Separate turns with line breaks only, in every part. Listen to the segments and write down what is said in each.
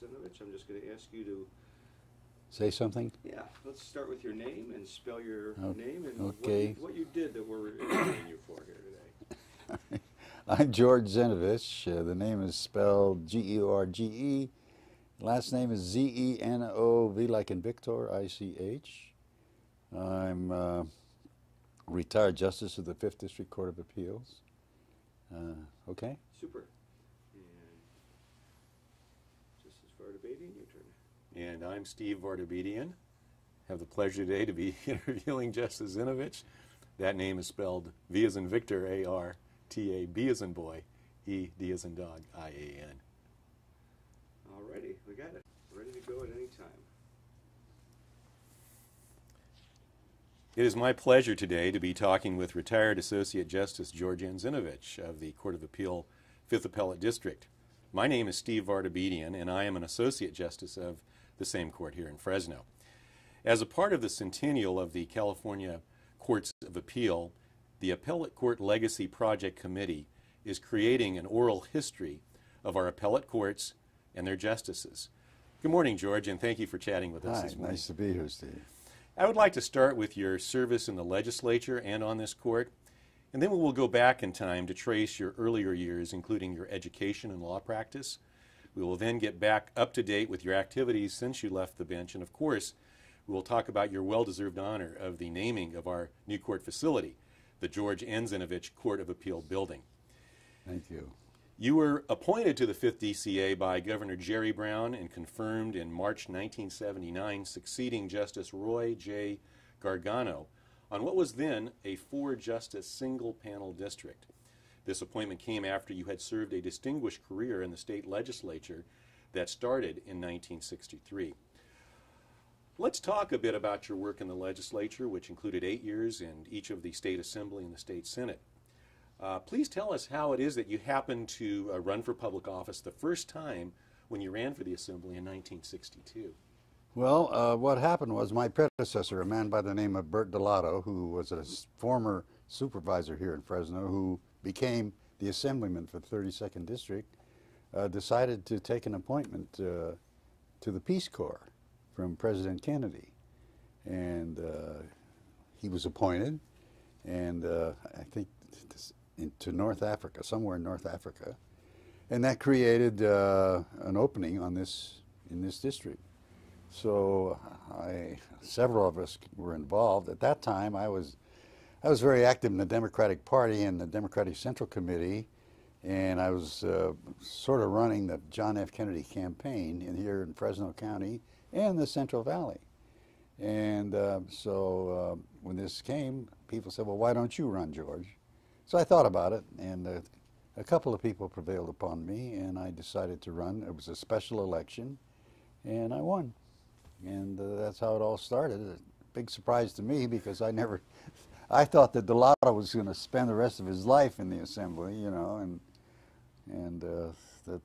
Zenovich. I'm just going to ask you to,
Say something?
yeah, let's start with your name and spell your name and what, you, what you did that we're interviewing you for here today.
I'm George Zenovich. Uh, the name is spelled G-E-O-R-G-E. Last name is Z-E-N-O-V like in Victor, I-C-H. I'm uh, retired justice of the Fifth District Court of Appeals. Uh, okay.
Super. And Justice Vartabedian, your turn.
And I'm Steve Vartabedian. Have the pleasure today to be interviewing Justice Zenovich. That name is spelled V as in Victor, A-R, T-A, B as in boy, E, D as in dog, I-A-N.
Alrighty, we got it. Ready to go at any time.
It is my pleasure today to be talking with retired Associate Justice George N. Zenovich of the Court of Appeal, Fifth Appellate District. My name is Steve Vartabedian, and I am an Associate Justice of the same court here in Fresno. As a part of the centennial of the California Courts of Appeal, the Appellate Court Legacy Project Committee is creating an oral history of our appellate courts and their justices. Good morning, George, and thank you for chatting with us
Hi,
this morning.
nice to be here, Steve.
I would like to start with your service in the legislature and on this court, and then we will go back in time to trace your earlier years, including your education and law practice. We will then get back up to date with your activities since you left the bench, and of course, we will talk about your well deserved honor of the naming of our new court facility, the George N. Zenovich Court of Appeal building.
Thank you.
You were appointed to the 5th DCA by Governor Jerry Brown and confirmed in March 1979, succeeding Justice Roy J. Gargano on what was then a four justice single panel district. This appointment came after you had served a distinguished career in the state legislature that started in 1963. Let's talk a bit about your work in the legislature, which included eight years in each of the state assembly and the state senate. Uh, please tell us how it is that you happened to uh, run for public office the first time when you ran for the assembly in 1962.
Well, uh, what happened was my predecessor, a man by the name of Bert DeLotto, who was a former supervisor here in Fresno, who became the assemblyman for the 32nd District, uh, decided to take an appointment uh, to the Peace Corps from President Kennedy. And uh, he was appointed, and uh, I think in, to North Africa, somewhere in North Africa. And that created uh, an opening on this, in this district. So I, several of us were involved. At that time, I was, I was very active in the Democratic Party and the Democratic Central Committee, and I was uh, sort of running the John F. Kennedy campaign in here in Fresno County and the Central Valley. And uh, so uh, when this came, people said, "Well, why don't you run, George?" So I thought about it, and uh, a couple of people prevailed upon me, and I decided to run. It was a special election, and I won. And uh, that's how it all started. A big surprise to me because I never, I thought that DeLotto was going to spend the rest of his life in the assembly, you know, and and uh, that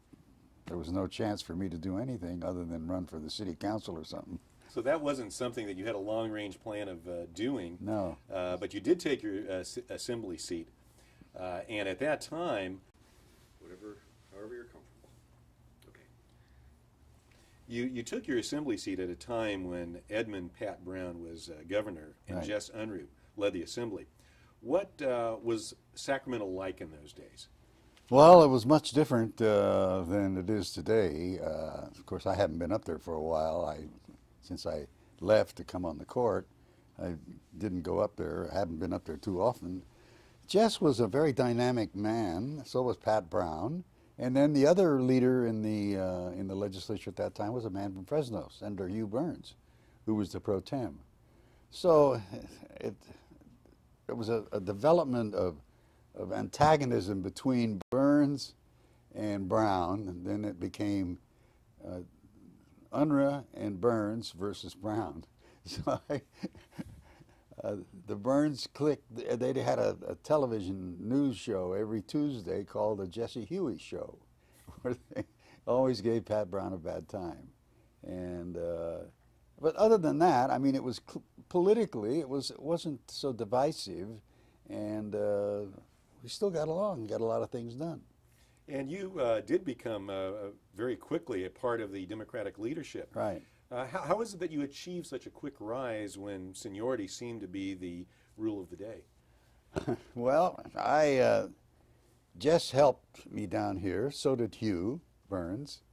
there was no chance for me to do anything other than run for the city council or something.
So that wasn't something that you had a long range plan of uh, doing,
No.
uh, but you did take your uh, assembly seat. Uh, and at that time,
Whatever, however you're comfortable. Okay.
you, you took your assembly seat at a time when Edmund Pat Brown was uh, governor and
Right.
Jess Unruh led the assembly. What uh, was Sacramento like in those days?
Well, it was much different uh, than it is today. Uh, of course, I haven't been up there for a while. I, since I left to come on the court, I didn't go up there. I haven't been up there too often. Jess was a very dynamic man. So was Pat Brown. And then the other leader in the uh, in the legislature at that time was a man from Fresno, Senator Hugh Burns, who was the pro tem. So it it was a, a development of of antagonism between Burns and Brown, and then it became uh, Unruh and Burns versus Brown. So I, uh, the Burns clique, they had a, a television news show every Tuesday called the Jesse Huey Show, where they always gave Pat Brown a bad time. And uh, but other than that, I mean, it was cl- politically, it was it wasn't so divisive, and uh, we still got along, and got a lot of things done.
And you uh, did become uh, uh, very quickly a part of the Democratic leadership.
Right.
Uh, how, how is it that you achieved such a quick rise when seniority seemed to be the rule of the day?
Well, I uh, Jess helped me down here. So did Hugh Burns,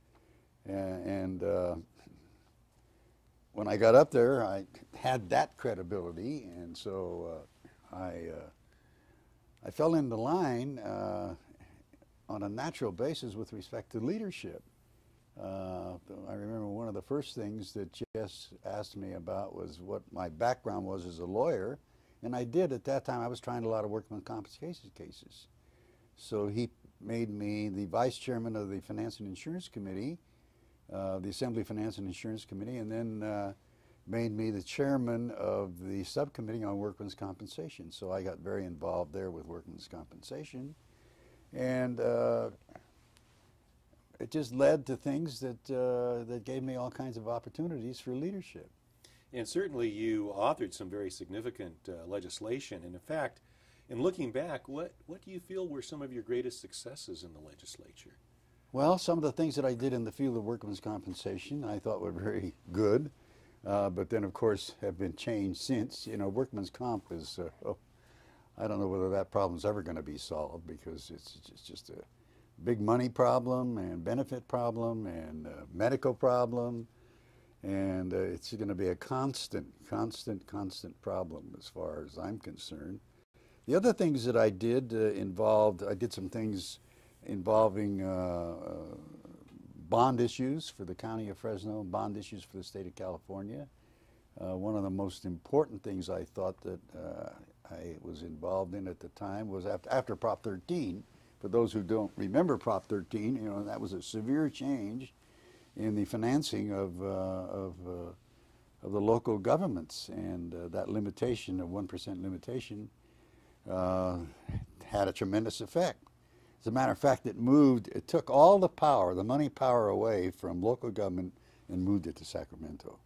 and, and uh, when I got up there, I had that credibility, and so uh, I uh, I fell into line uh, on a natural basis with respect to leadership. Uh, I remember one of the first things that Jess asked me about was what my background was as a lawyer, and I did at that time. I was trying a lot of workman compensation cases. So he made me the vice chairman of the Finance and Insurance Committee, the Assembly Finance and Insurance Committee, and then uh, made me the chairman of the subcommittee on workman's compensation. So I got very involved there with workman's compensation. And uh, it just led to things that, uh, that gave me all kinds of opportunities for leadership.
And certainly you authored some very significant uh, legislation. And in fact, in looking back, what, what do you feel were some of your greatest successes in the legislature?
Well, some of the things that I did in the field of workman's compensation I thought were very good, uh, but then of course have been changed since. You know, workman's comp is, uh, oh, I don't know whether that problem's ever going to be solved because it's, it's just a big money problem and benefit problem and uh, medical problem. And uh, it's going to be a constant, constant, constant problem as far as I'm concerned. The other things that I did uh, involved, I did some things involving uh, uh, bond issues for the county of Fresno, bond issues for the state of California. Uh, one of the most important things I thought that uh, I was involved in at the time was after, after Prop 13. For those who don't remember Prop 13, you know that was a severe change in the financing of uh, of, uh, of the local governments, and that limitation of one percent limitation had a tremendous effect. As a matter of fact, it moved, it took all the power, the money power away from local government and moved it to Sacramento.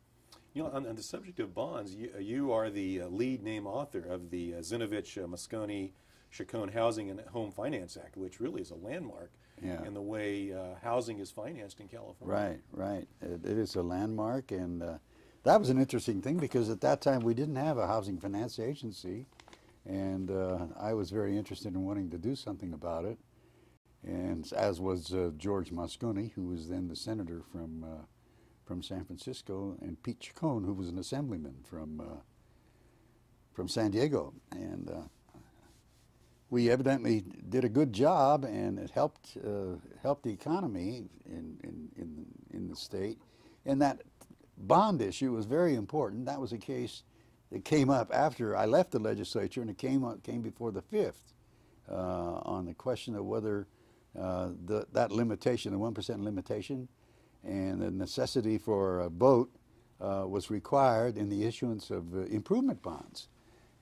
You know, on, on the subject of bonds, you, you are the uh, lead name author of the uh, Zenovich uh, Moscone Chacon Housing and Home Finance Act, which really is a landmark
Yeah.
in the way uh, housing is financed in California.
Right, right. It, it is a landmark, and uh, that was an interesting thing because at that time we didn't have a housing finance agency, and uh, I was very interested in wanting to do something about it, and as was uh, George Moscone, who was then the senator from uh, from San Francisco, and Pete Chacon, who was an assemblyman from uh, from San Diego, and uh, we evidently did a good job, and it helped uh, helped the economy in, in in in the state. And that bond issue was very important. That was a case that came up after I left the legislature, and it came up, came before the fifth uh, on the question of whether uh, the, that limitation, the one percent limitation, and the necessity for a vote uh, was required in the issuance of uh, improvement bonds,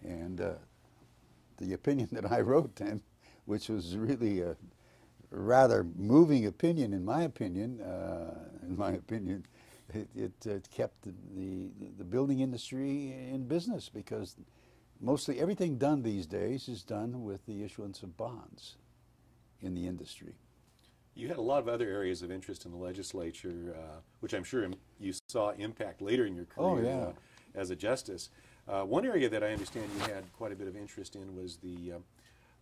and uh, the opinion that I wrote then, which was really a rather moving opinion, in my opinion, uh, in my opinion, it, it, it kept the, the, the building industry in business because mostly everything done these days is done with the issuance of bonds in the industry.
You had a lot of other areas of interest in the legislature, uh, which I'm sure you saw impact later in your career
Oh, yeah.
uh, as a justice. Uh, one area that I understand you had quite a bit of interest in was the uh,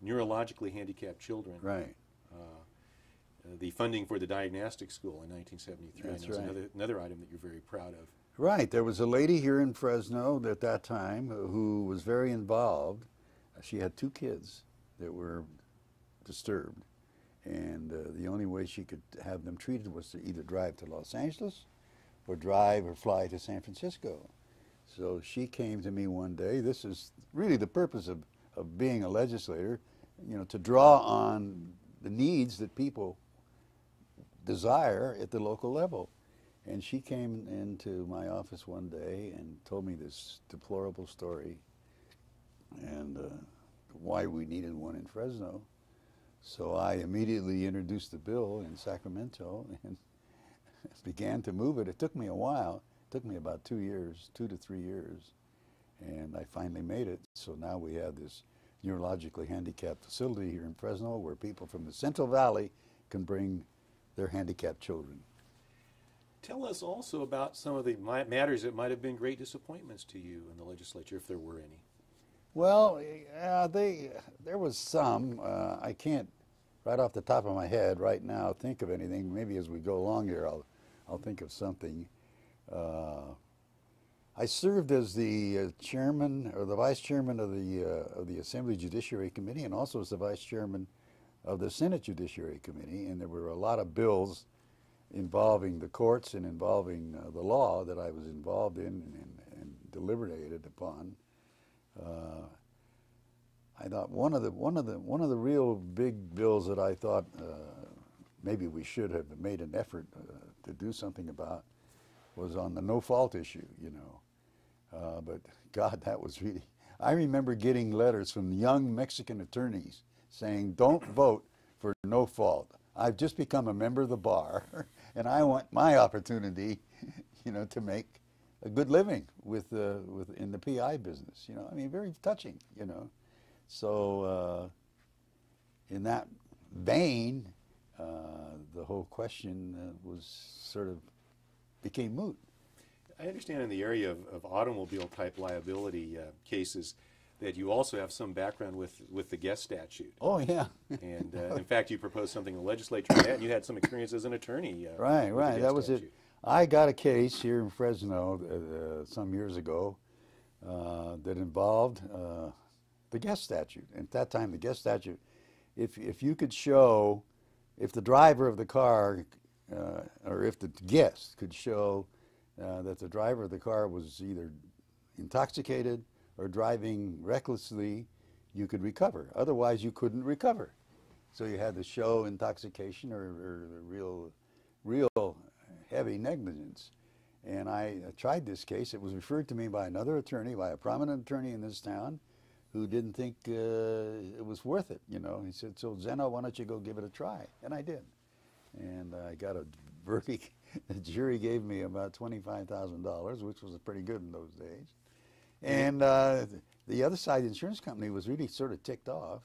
neurologically handicapped children.
Right.
Uh, the funding for the diagnostic school in 1973.
That's right.
another, another item that you're very proud of.
Right. There was a lady here in Fresno at that time who was very involved. She had two kids that were disturbed. And uh, the only way she could have them treated was to either drive to Los Angeles or drive or fly to San Francisco. So she came to me one day. This is really the purpose of, of being a legislator, you know, to draw on the needs that people desire at the local level. And she came into my office one day and told me this deplorable story and uh, why we needed one in Fresno. So I immediately introduced the bill in Sacramento and began to move it. It took me a while. It took me about two years, two to three years. And I finally made it. So now we have this neurologically handicapped facility here in Fresno where people from the Central Valley can bring their handicapped children.
Tell us also about some of the matters that might have been great disappointments to you in the legislature, if there were any.
Well, uh, they there was some. Uh, I can't, right off the top of my head, right now, think of anything. Maybe as we go along here, I'll I'll think of something. Uh, I served as the uh, chairman or the vice chairman of the uh, of the Assembly Judiciary Committee, and also as the vice chairman of the Senate Judiciary Committee. And there were a lot of bills involving the courts and involving uh, the law that I was involved in and, and deliberated upon. Uh, I thought one of the one of the one of the real big bills that I thought uh, maybe we should have made an effort uh, to do something about was on the no fault issue, you know. Uh, but God, that was really. I remember getting letters from young Mexican attorneys saying, "Don't vote for no fault. I've just become a member of the bar, and I want my opportunity, you know, to make a good living with uh, with in the PI business. You know, I mean, very touching. You know, so uh, in that vein, uh, the whole question uh, was sort of became moot.
I understand in the area of, of automobile type liability uh, cases that you also have some background with, with the guest statute.
Oh yeah,
And uh, in fact, you proposed something in the legislature on that, and you had some experience as an attorney. Uh,
right, right. That was it. I got a case here in Fresno uh, uh, some years ago uh, that involved uh, the guest statute. At that time, the guest statute, if if you could show, if the driver of the car, uh, or if the guest could show uh, that the driver of the car was either intoxicated or driving recklessly, you could recover. Otherwise, you couldn't recover. So you had to show intoxication or, or real, real heavy negligence. And I tried this case. It was referred to me by another attorney, by a prominent attorney in this town, who didn't think uh, it was worth it. You know, he said, "So Zeno, why don't you go give it a try?" And I did. And I got a verdict. The jury gave me about twenty-five thousand dollars, which was pretty good in those days. And uh, the other side, the insurance company, was really sort of ticked off,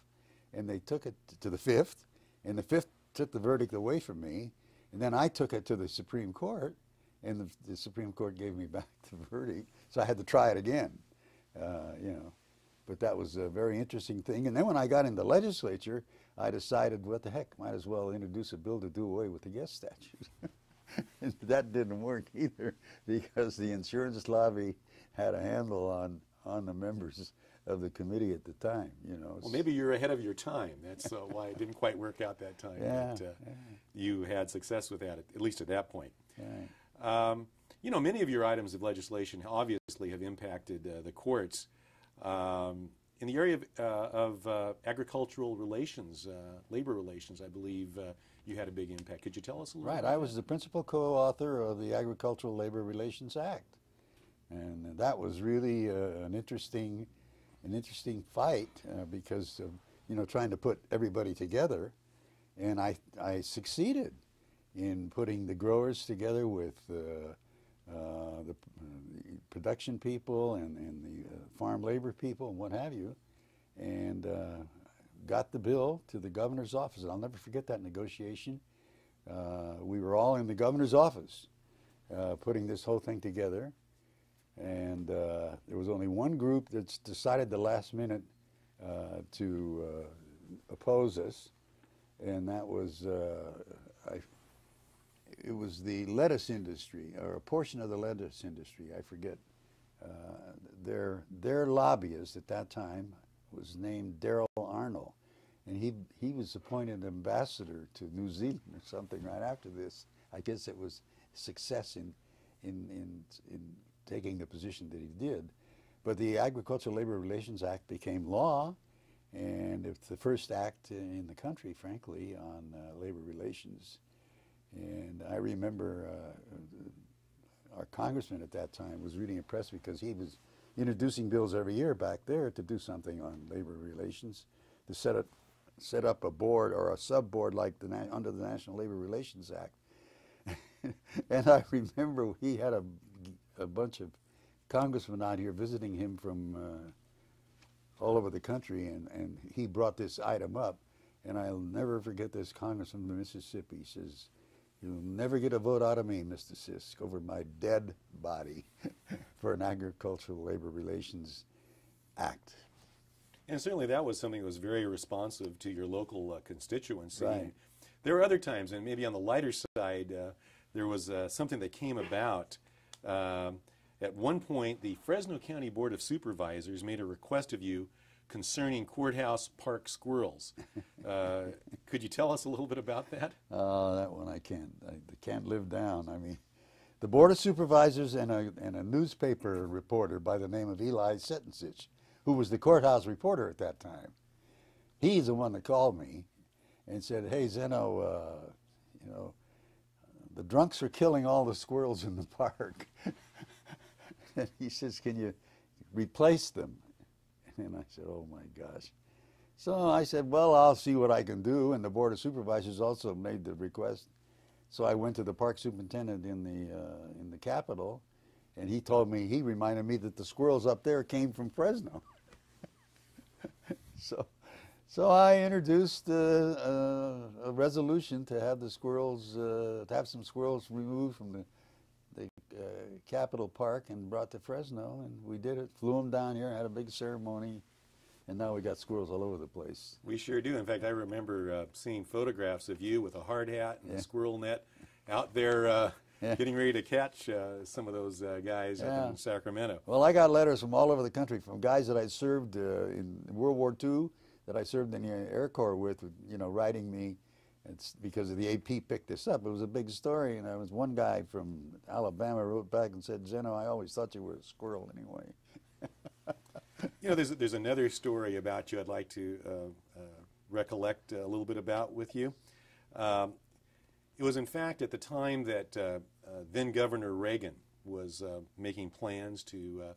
and they took it to the fifth, and the fifth took the verdict away from me, and then I took it to the Supreme Court, and the, the Supreme Court gave me back the verdict, so I had to try it again, uh, you know. But that was a very interesting thing. And then when I got in the legislature, I decided, what the heck, might as well introduce a bill to do away with the guest statute. that didn't work either because the insurance lobby had a handle on, on the members of the committee at the time, you know.
Well, maybe you're ahead of your time. That's uh, why it didn't quite work out that time.
Yeah,
but, uh, You had success with that, at, at least at that point.
Right.
Um, you know, many of your items of legislation obviously have impacted uh, the courts. Um, in the area of, uh, of uh, agricultural relations, uh, labor relations, I believe uh, you had a big impact. Could you tell us a little
Right, I was the principal co-author of the Agricultural Labor Relations Act, and that was really uh, an interesting, an interesting fight uh, because of you know trying to put everybody together, and I I succeeded in putting the growers together with uh, uh, the, the production people and, and the uh, farm labor people and what have you, and uh, got the bill to the governor's office. And I'll never forget that negotiation. Uh, we were all in the governor's office uh, putting this whole thing together. And uh, there was only one group that's decided the last minute uh, to uh, oppose us, and that was uh, I, it was the lettuce industry or a portion of the lettuce industry. I forget. Uh, their their lobbyist at that time was named Daryl Arnold, and he he was appointed ambassador to New Zealand or something right after this. I guess it was success in in in, in taking the position that he did. But the Agricultural Labor Relations Act became law, and it's the first act in the country, frankly, on uh, labor relations. And I remember uh, our congressman at that time was really impressed because he was introducing bills every year back there to do something on labor relations, to set up, set up a board or a sub board like the under the National Labor Relations Act. and I remember he had a, a bunch of congressmen out here visiting him from uh, all over the country, and, and he brought this item up. And I'll never forget this congressman from Mississippi says, You'll never get a vote out of me, Mr. Sisk, over my dead body for an agricultural labor relations act.
And certainly that was something that was very responsive to your local uh, constituency.
Right.
There were other times, and maybe on the lighter side, uh, there was uh, something that came about. Um, at one point, the Fresno County Board of Supervisors made a request of you concerning courthouse park squirrels. Uh, could you tell us a little bit about that?
Oh, that one I can't, I can't live down. I mean, the Board of Supervisors and a, and a newspaper reporter by the name of Eli Sentensich, who was the courthouse reporter at that time, he's the one that called me and said, hey, Zeno, uh, you know, the drunks are killing all the squirrels in the park. and he says, can you replace them? And I said, oh my gosh. So I said, well, I'll see what I can do. And the Board of Supervisors also made the request. So I went to the park superintendent in the, uh, in the Capitol, and he told me, he reminded me that the squirrels up there came from Fresno. so, so I introduced uh, uh, a resolution to have the squirrels, uh, to have some squirrels removed from the, the uh, Capitol Park and brought to Fresno, and we did it. Flew them down here, had a big ceremony, and now we got squirrels all over the place.
We sure do. In fact, I remember uh, seeing photographs of you with a hard hat and
Yeah.
a squirrel net out there uh,
Yeah.
getting ready to catch uh, some of those uh, guys up
Yeah.
in Sacramento.
Well, I got letters from all over the country from guys that I served uh, in World War II, that I served in the Air Corps with, you know, writing me. It's because of the AP picked this up. It was a big story, and there was one guy from Alabama wrote back and said, "Zeno, I always thought you were a squirrel anyway."
You know, there's, there's another story about you I'd like to uh, uh, recollect a little bit about with you. Um, it was, in fact, at the time that uh, uh, then Governor Reagan was uh, making plans to uh,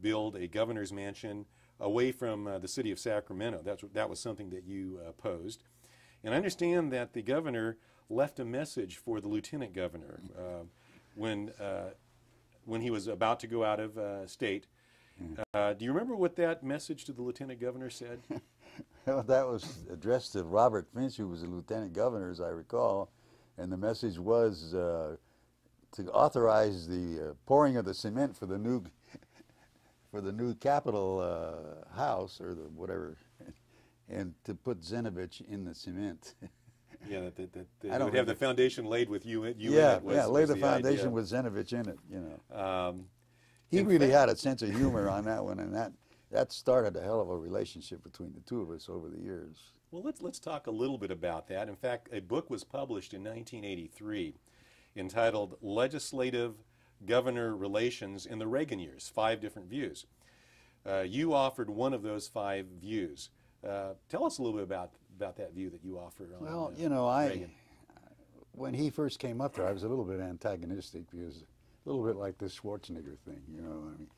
build a governor's mansion away from uh, the city of Sacramento. That's, that was something that you uh, posed. And I understand that the governor left a message for the lieutenant governor uh, when, uh, when he was about to go out of uh, state. Uh, do you remember what that message to the lieutenant governor said?
Well, that was addressed to Robert Finch, who was the lieutenant governor, as I recall, and the message was uh, to authorize the uh, pouring of the cement for the new for the new Capitol uh, house or the whatever, and to put Zenovich in the cement.
yeah, that, that, that, that
I don't
would have the foundation laid with you, you
yeah,
was,
yeah, lay the
the
foundation
idea.
with Zenovich in it. You know,
Um,
he really
fact-
had a sense of humor on that one, and that that started a hell of a relationship between the two of us over the years.
Well, let's let's talk a little bit about that. In fact, a book was published in 1983 entitled "Legislative Governor Relations in the Reagan Years: Five Different Views." Uh, you offered one of those five views. Uh, tell us a little bit about about that view that you offered. On,
Well,
uh,
you know, I when he first came up there, I was a little bit antagonistic because a little bit like this Schwarzenegger thing. You know, I mean,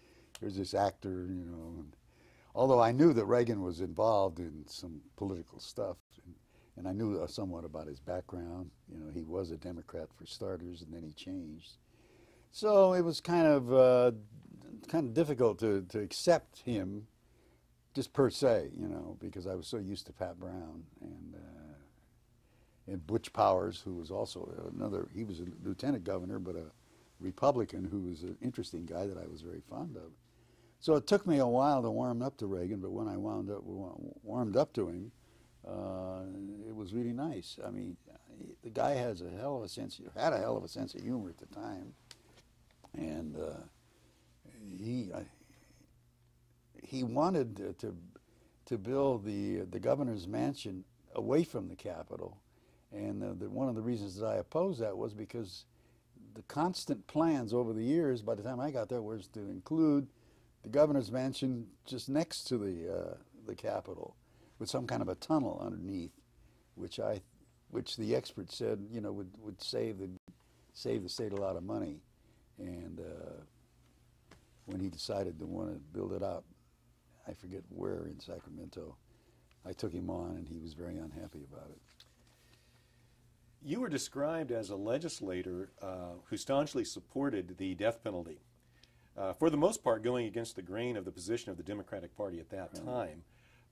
here's this actor. You know, and although I knew that Reagan was involved in some political stuff, and, and I knew uh, somewhat about his background. You know, he was a Democrat for starters, and then he changed. So it was kind of uh, kind of difficult to, to accept him just per se, you know, because I was so used to Pat Brown and uh, and Butch Powers, who was also another. He was a lieutenant governor, but a Republican who was an interesting guy that I was very fond of. So it took me a while to warm up to Reagan, but when I wound up warmed up to him, uh, it was really nice. I mean, the guy has a hell of a sense, had a hell of a sense of humor at the time, and uh, he I, he wanted to- to to build the the governor's mansion away from the Capitol, and uh, the, one of the reasons that I opposed that was because the constant plans over the years, by the time I got there, was to include the governor's mansion just next to the uh, the Capitol, with some kind of a tunnel underneath, which I, which the experts said, you know, would, would save the save the state a lot of money, and uh, when he decided to want to build it out, I forget where in Sacramento, I took him on, and he was very unhappy about it.
You were described as a legislator uh, who staunchly supported the death penalty. Uh, for the most part, going against the grain of the position of the Democratic Party at that time.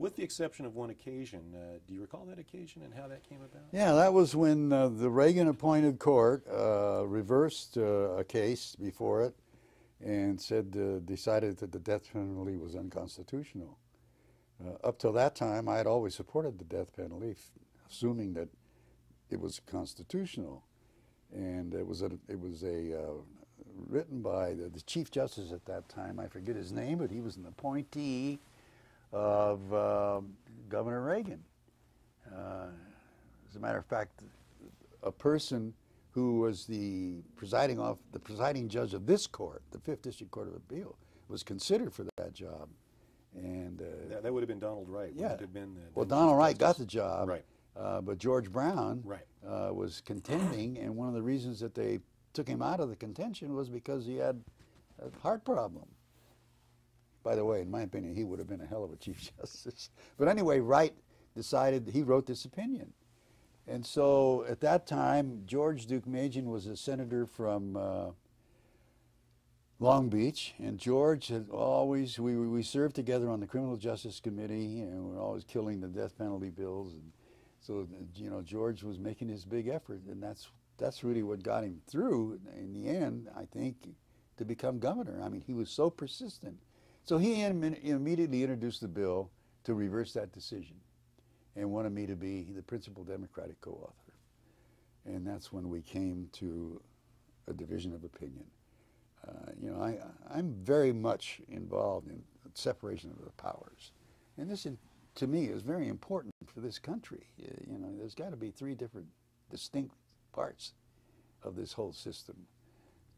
With the exception of one occasion. Uh, do you recall that occasion and how that came about?
Yeah, that was when uh, the Reagan appointed court uh, reversed uh, a case before it and said, uh, decided that the death penalty was unconstitutional. Uh, up till that time, I had always supported the death penalty, assuming that it was constitutional. And it was a, it was a written by the, the Chief Justice at that time. I forget his name, but he was an appointee of um Governor Reagan. Uh, as a matter of fact, a person who was the presiding off the presiding judge of this court, the Fifth District Court of Appeal, was considered for that job. And uh,
That, that would have been Donald Wright.
yeah,
have been the,
well, Donald Wright got the job,
Right.
Uh, but George Brown
Right.
uh, was contending, and one of the reasons that they took him out of the contention was because he had a heart problem. By the way, in my opinion, he would have been a hell of a Chief Justice. But anyway, Wright decided he wrote this opinion. And so at that time, George Deukmejian was a senator from uh, Long Beach, and George had always, we, we we served together on the Criminal Justice Committee, and we were always killing the death penalty bills. And so, you know, George was making his big effort, and that's, that's really what got him through in the end, I think, to become governor. I mean, he was so persistent. So he immediately introduced the bill to reverse that decision and wanted me to be the principal Democratic co-author. And that's when we came to a division of opinion. Uh, you know, I, I'm very much involved in separation of the powers. And this, to me, is very important for this country. Uh, You know, there's got to be three different distinct parts of this whole system.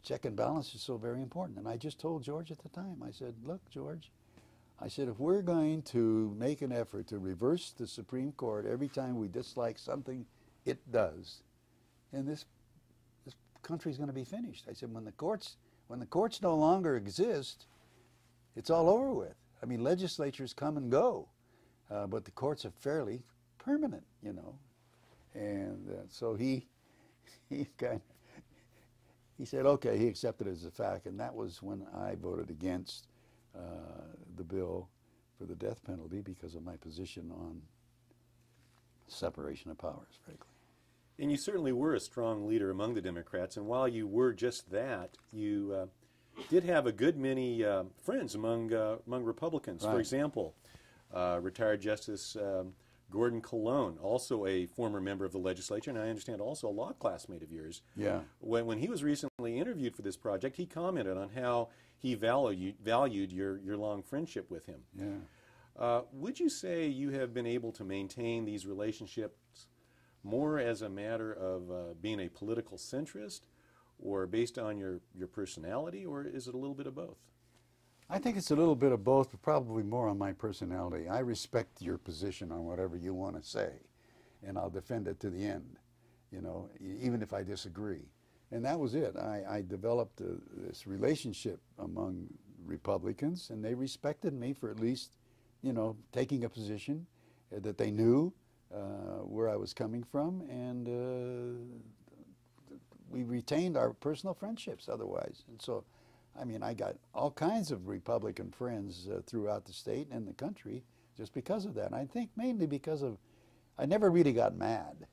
Check and balance is so very important. And I just told George at the time, I said, look, George, I said, if we're going to make an effort to reverse the Supreme Court every time we dislike something it does, then this, this country's going to be finished. I said, when the courts, when the courts no longer exist, it's all over with. I mean, legislatures come and go, uh, but the courts are fairly permanent, you know. And uh, so he, he kind of, he said, okay, he accepted it as a fact, and that was when I voted against uh, the bill for the death penalty because of my position on separation of powers, frankly.
And you certainly were a strong leader among the Democrats, and while you were just that, you uh, did have a good many uh, friends among uh, among Republicans. For example, uh, retired Justice um, Gordon Cologne, also a former member of the legislature, and I understand also a law classmate of yours.
Yeah.
When, when he was recently interviewed for this project, he commented on how he valued valued your your long friendship with him.
Yeah.
Uh, would you say you have been able to maintain these relationships more as a matter of uh, being a political centrist or based on your, your personality, or is it a little bit of both?
I think it's a little bit of both, but probably more on my personality. I respect your position on whatever you want to say, and I'll defend it to the end, you know, even if I disagree. And that was it. I, I developed uh this relationship among Republicans, and they respected me for at least, you know, taking a position uh, that they knew uh, where I was coming from, and uh, we retained our personal friendships otherwise. And so, I mean, I got all kinds of Republican friends uh, throughout the state and the country just because of that. And I think mainly because of, I never really got mad.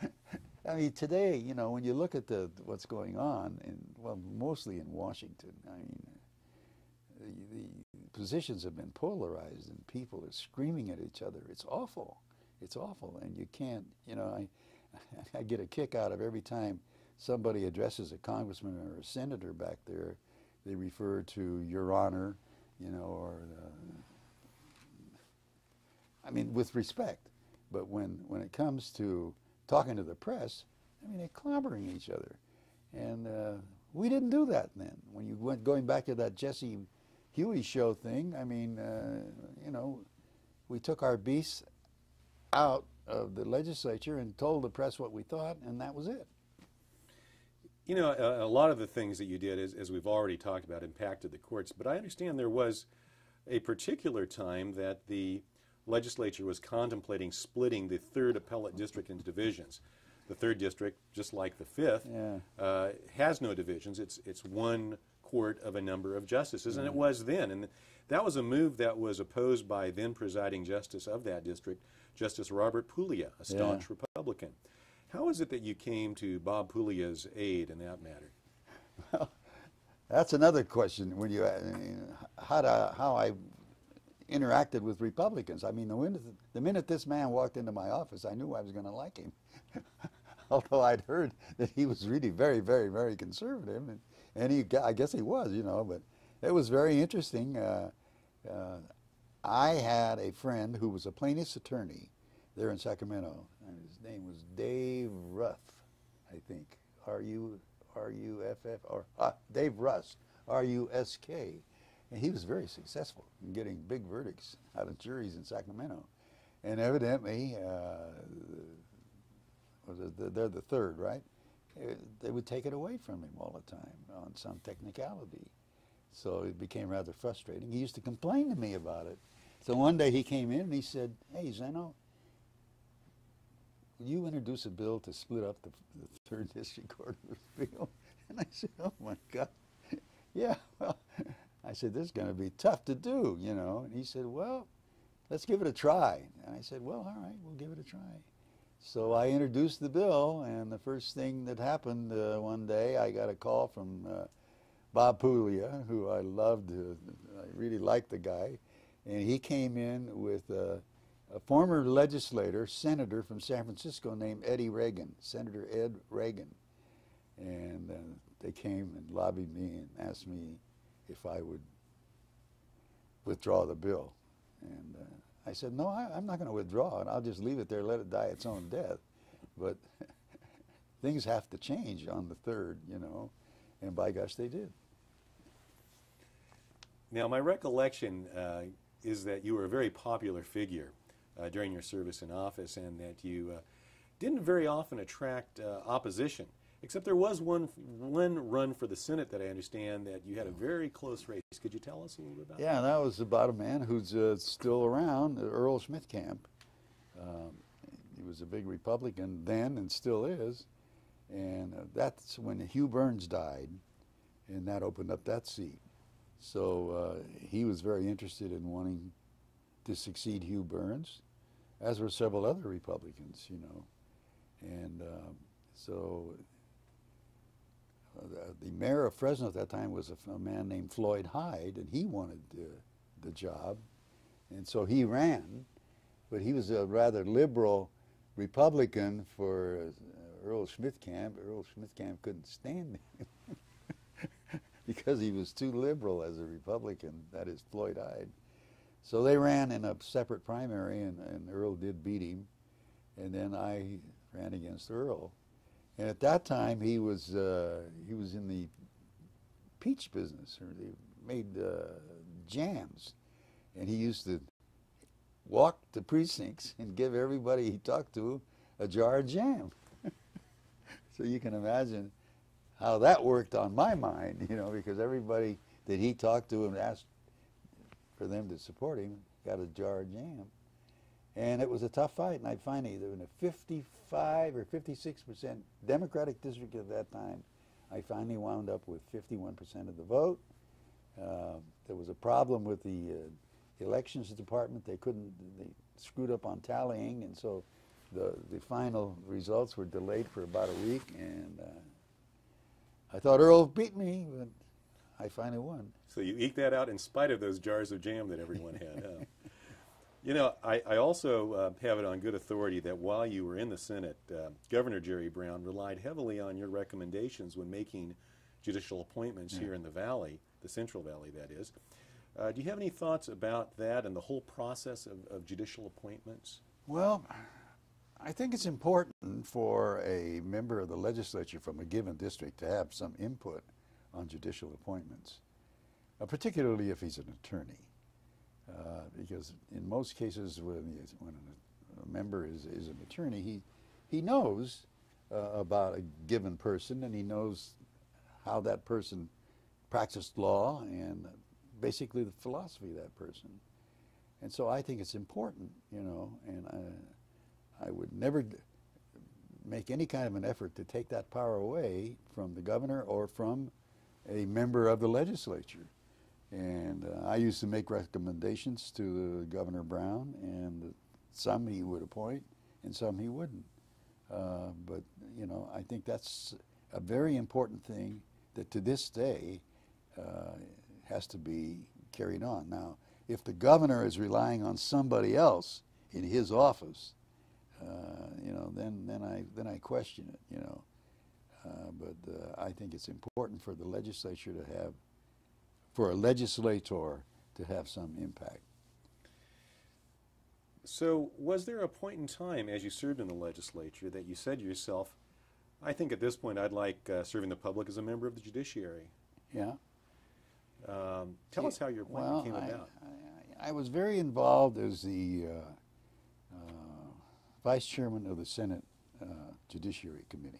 I mean, today, you know, when you look at the what's going on, in, well, mostly in Washington, I mean, the, the positions have been polarized and people are screaming at each other. It's awful. It's awful. And you can't, you know, I, I get a kick out of every time somebody addresses a congressman or a senator back there, they refer to Your Honor, you know, or, uh, I mean, with respect. But when, when it comes to talking to the press, I mean, they're clobbering each other. And uh, we didn't do that then. When you went going back to that Jesse Huey show thing, I mean, uh, you know, we took our beasts out of the legislature and told the press what we thought, and that was it.
You know, a, a lot of the things that you did, as, as we've already talked about, impacted the courts. But I understand there was a particular time that the legislature was contemplating splitting the third appellate district into divisions. The third district, just like the fifth,
Yeah.
uh, has no divisions. It's it's one court of a number of justices, and it was then. And that was a move that was opposed by then presiding justice of that district, Justice Robert Puglia, a staunch Republican. How is it that you came to Bob Puglia's aid in that matter?
Well, That's another question. When you, uh, how, to, how I interacted with Republicans. I mean, the minute, the minute this man walked into my office, I knew I was going to like him. Although I'd heard that he was really very, very, very conservative, and, and he, I guess he was, you know. But it was very interesting. Uh, uh, I had a friend who was a plaintiff's attorney there in Sacramento, and his name was Dave Ruff, I think. R U R U F F or uh, Dave Rust, R U S K, and he was very successful in getting big verdicts out of juries in Sacramento, and evidently, uh, they're the third, right? They would take it away from him all the time on some technicality. So it became rather frustrating. He used to complain to me about it. So one day he came in and he said, "Hey Zeno, will you introduce a bill to split up the, the third district court of appeal?" And I said, "Oh my God, yeah." Well, I said, "This is going to be tough to do, you know." And he said, "Well, let's give it a try." And I said, "Well, all right, we'll give it a try." So I introduced the bill, and the first thing that happened uh, one day, I got a call from uh, Bob Puglia, who I loved. Uh, I really liked the guy. And he came in with uh, a former legislator, senator from San Francisco named Eddie Reagan, Senator Ed Reagan. And uh, they came and lobbied me and asked me if I would withdraw the bill. And uh, I said, no, I, am not going to withdraw it. I'll just leave it there, let it die its own death. But things have to change on the third, you know, and by gosh, they did.
Now, my recollection uh, is that you were a very popular figure uh, during your service in office and that you uh, didn't very often attract uh, opposition. Except there was one one run for the Senate that I understand that you had a very close race. Could you tell us a little bit about that?
yeah,
that?
that was about a man who's uh, still around, Earl Smittcamp. Um, he was a big Republican then and still is. And uh, that's when Hugh Burns died, and that opened up that seat. So uh, he was very interested in wanting to succeed Hugh Burns, as were several other Republicans, you know. And um, so uh, the, the, mayor of Fresno at that time was a, a man named Floyd Hyde, and he wanted the job. And so he ran, but he was a rather liberal Republican for uh, Earl Smittcamp. Earl Smittcamp couldn't stand him because he was too liberal as a Republican, that is Floyd Hyde. So they ran in a separate primary, and, and Earl did beat him. And then I ran against Earl. And at that time, he was uh, he was in the peach business, or they made uh, jams, and he used to walk the precincts and give everybody he talked to a jar of jam. so you can imagine how that worked on my mind, you know, because everybody that he talked to and asked for them to support him got a jar of jam. And it was a tough fight, and I finally, in a 55 or 56 percent Democratic district at that time, I finally wound up with 51 percent of the vote. Uh, there was a problem with the uh, elections department. They couldn't, they screwed up on tallying, and so the, the final results were delayed for about a week, and uh, I thought Earl beat me, but I finally won.
So you eked that out in spite of those jars of jam that everyone had. Huh? You know, I, I also uh, have it on good authority that while you were in the Senate, uh, Governor Jerry Brown relied heavily on your recommendations when making judicial appointments yeah. here in the Valley, the Central Valley, that is. Uh, do you have any thoughts about that and the whole process of, of judicial appointments?
Well, I think it's important for a member of the legislature from a given district to have some input on judicial appointments, uh, particularly if he's an attorney. Uh, because in most cases when, a member is, is an attorney, he, he knows uh, about a given person and he knows how that person practiced law and basically the philosophy of that person. And so I think it's important, you know, and I, I would never make any kind of an effort to take that power away from the governor or from a member of the legislature. And uh, I used to make recommendations to Governor Brown, and some he would appoint, and some he wouldn't. Uh, but you know, I think that's a very important thing that to this day uh, has to be carried on. Now, if the governor is relying on somebody else in his office, uh, you know, then then I then I question it. You know, but uh, I think it's important for the legislature to have, for a legislator to have some impact.
So, was there a point in time as you served in the legislature that you said to yourself, I think at this point I'd like uh, serving the public as a member of the judiciary?
Yeah.
Um, tell us how your appointment
well,
came
I,
about.
I, I, was very involved as the uh, uh, vice chairman of the Senate uh, Judiciary Committee.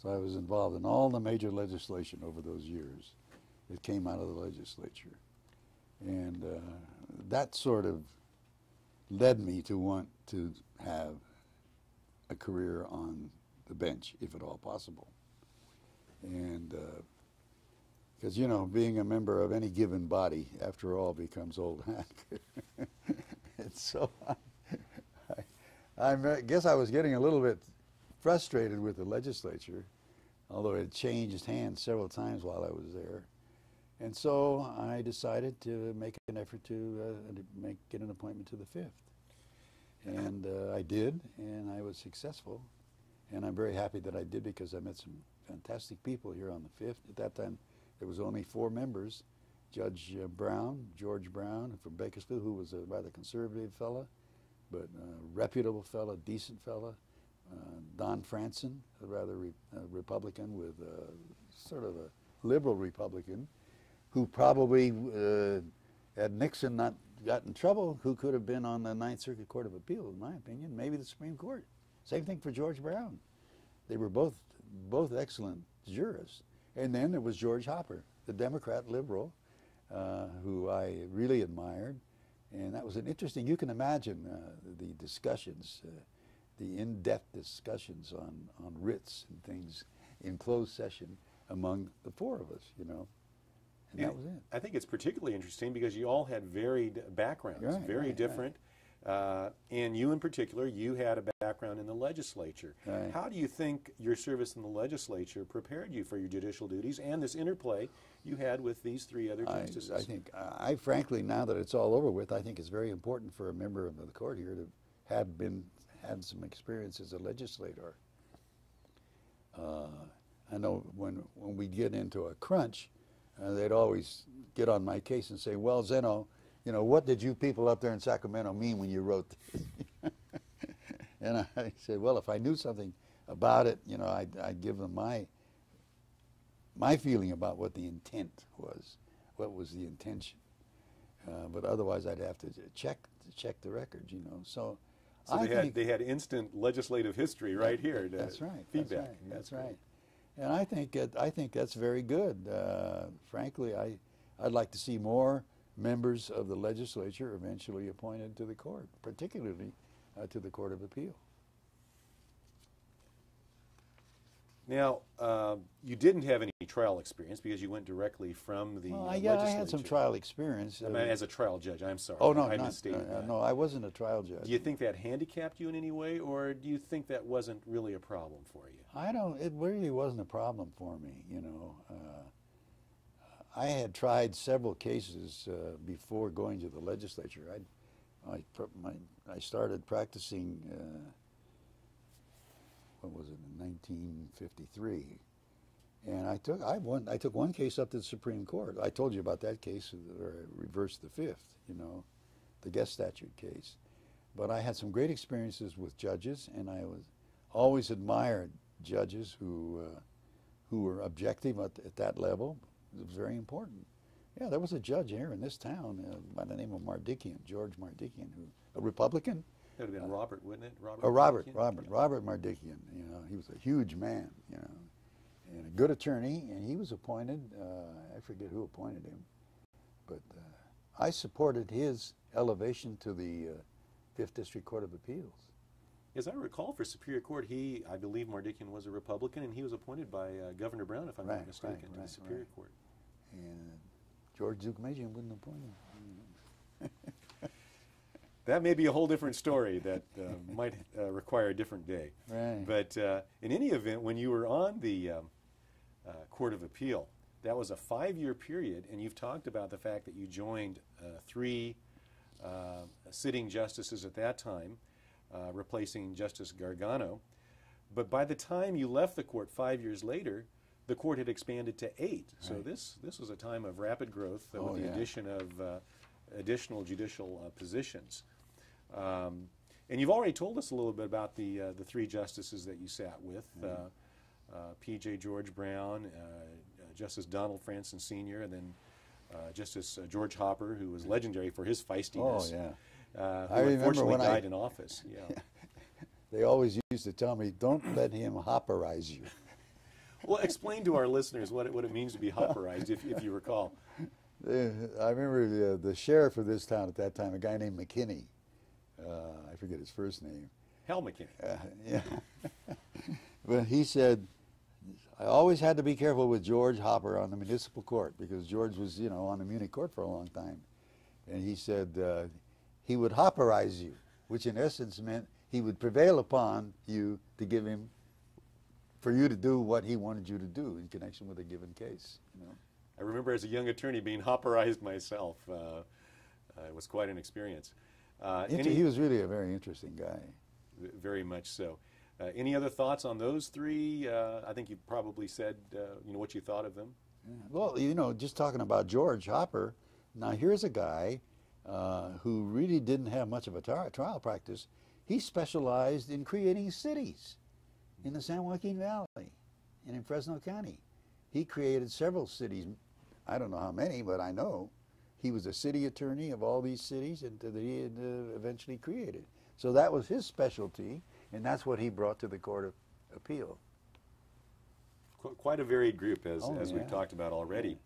So I was involved in all the major legislation over those years that came out of the legislature. And uh, that sort of led me to want to have a career on the bench, if at all possible. And because, uh, you know, being a member of any given body, after all, becomes old hat. and so I, I, I guess I was getting a little bit frustrated with the legislature, although it changed hands several times while I was there. And so I decided to make an effort to uh, make, get an appointment to the fifth. And uh, I did, and I was successful. And I'm very happy that I did because I met some fantastic people here on the fifth. At that time, there was only four members. Judge uh, Brown, George Brown from Bakersfield, who was a rather conservative fella, but a reputable fella, decent fella. Uh, Don Franson, a rather re Republican with sort of a liberal Republican, who probably, uh, had Nixon not got in trouble, who could have been on the Ninth Circuit Court of Appeal, in my opinion, maybe the Supreme Court. Same thing for George Brown. They were both, both excellent jurists. And then there was George Hopper, the Democrat liberal, uh, who I really admired. And that was an interesting, you can imagine uh, the discussions, uh, the in-depth discussions on, on writs and things in closed session among the four of us, you know. And that was it.
I think it's particularly interesting because you all had varied backgrounds,
Right,
very
right,
different. Uh, and you, in particular, you had a background in the legislature.
Right.
How do you think your service in the legislature prepared you for your judicial duties and this interplay you had with these three other
I,
justices?
I think, I frankly, now that it's all over with, I think it's very important for a member of the court here to have been, had some experience as a legislator. Uh, I know when, when we get into a crunch, uh, they'd always get on my case and say, well, Zeno, you know, what did you people up there in Sacramento mean when you wrote this? and I said, well, if I knew something about it, you know, I'd, I'd give them my, my feeling about what the intent was, what was the intention. Uh, but otherwise, I'd have to check check the records, you know. So,
so
I
they
think
had they had instant legislative history right here.
That's right.
Feedback.
That's right. That's,
great.
right. And I think it, I think that's very good. Uh, frankly, I I'd like to see more members of the legislature eventually appointed to the court, particularly uh, to the Court of Appeal.
Now, uh, you didn't have any trial experience because you went directly from the
Well,
uh,
I, yeah, I had some trial experience.
I mean, as a trial judge, I'm sorry.
oh no,
I
not,
misstated
uh, no, I wasn't a trial judge.
Do you think that handicapped you in any way, or do you think that wasn't really a problem for you?
I don't. It really wasn't a problem for me. You know, uh, I had tried several cases uh, before going to the legislature. I, I, pr- my, I started practicing. Uh, what was it in 1953? And I took I won I took one case up to the Supreme Court. I told you about that case where I reversed the fifth. You know, the guest statute case. But I had some great experiences with judges, and I was always admired judges who uh, who were objective at, at, that level. It was very important. Yeah, there was a judge here in this town uh, by the name of Mardikian, George Mardikian, who a Republican.
That would have been Robert, wouldn't it? Robert.
Oh, Robert,
Mardikian?
Robert,
Yeah.
Robert Mardikian. You know, he was a huge man. You know, and a good attorney, and he was appointed. Uh, I forget who appointed him, but uh, I supported his elevation to the uh, Fifth District Court of Appeals.
As I recall, for Superior Court, he, I believe Mardikian was a Republican, and he was appointed by uh, Governor Brown, if I'm
Right,
not mistaken,
right,
to the Superior
right.
Court.
And George Deukmejian wouldn't appoint him.
That may be a whole different story that uh, might uh, require a different day.
Right.
But uh, in any event, when you were on the um, uh, Court of Appeal, that was a five year period, and you've talked about the fact that you joined uh, three uh, sitting justices at that time, uh, replacing Justice Gargano. But by the time you left the court five years later, the court had expanded to eight. So this, this was a time of rapid growth
Oh,
with the
yeah.
addition of uh, additional judicial uh, positions. Um, and you've already told us a little bit about the, uh, the three justices that you sat with uh, uh, P.J. George Brown, uh, uh, Justice Donald Franson Sr., and then uh, Justice uh, George Hopper, who was legendary for his feistiness.
Oh, yeah.
Uh, who
I remember
unfortunately
when I-
died in office. Yeah.
They always used to tell me, don't let him hopperize you.
well, explain to our listeners what it, what it means to be hopperized, if, if you recall.
I remember the, the sheriff of this town at that time, a guy named McKinney. Uh, I forget his first name.
Hal McKinney.
Uh, yeah. but he said, I always had to be careful with George Hopper on the municipal court because George was, you know, on the muni court for a long time. And he said uh, he would hopperize you, which in essence meant he would prevail upon you to give him, for you to do what he wanted you to do in connection with a given case. You know?
I remember as a young attorney being hopperized myself. Uh, uh, it was quite an experience. Uh, any-
he was really a very interesting guy.
Very much so. Uh, any other thoughts on those three? Uh, I think you probably said, uh, you know, what you thought of them.
Well, you know, just talking about George Hopper, now here's a guy uh, who really didn't have much of a tri- trial practice. He specialized in creating cities in the San Joaquin Valley and in Fresno County. He created several cities. I don't know how many, but I know he was a city attorney of all these cities and that he had uh, eventually created. So that was his specialty, and that's what he brought to the Court of Appeal.
Qu- quite a varied group, as,
Oh,
as we've talked about already.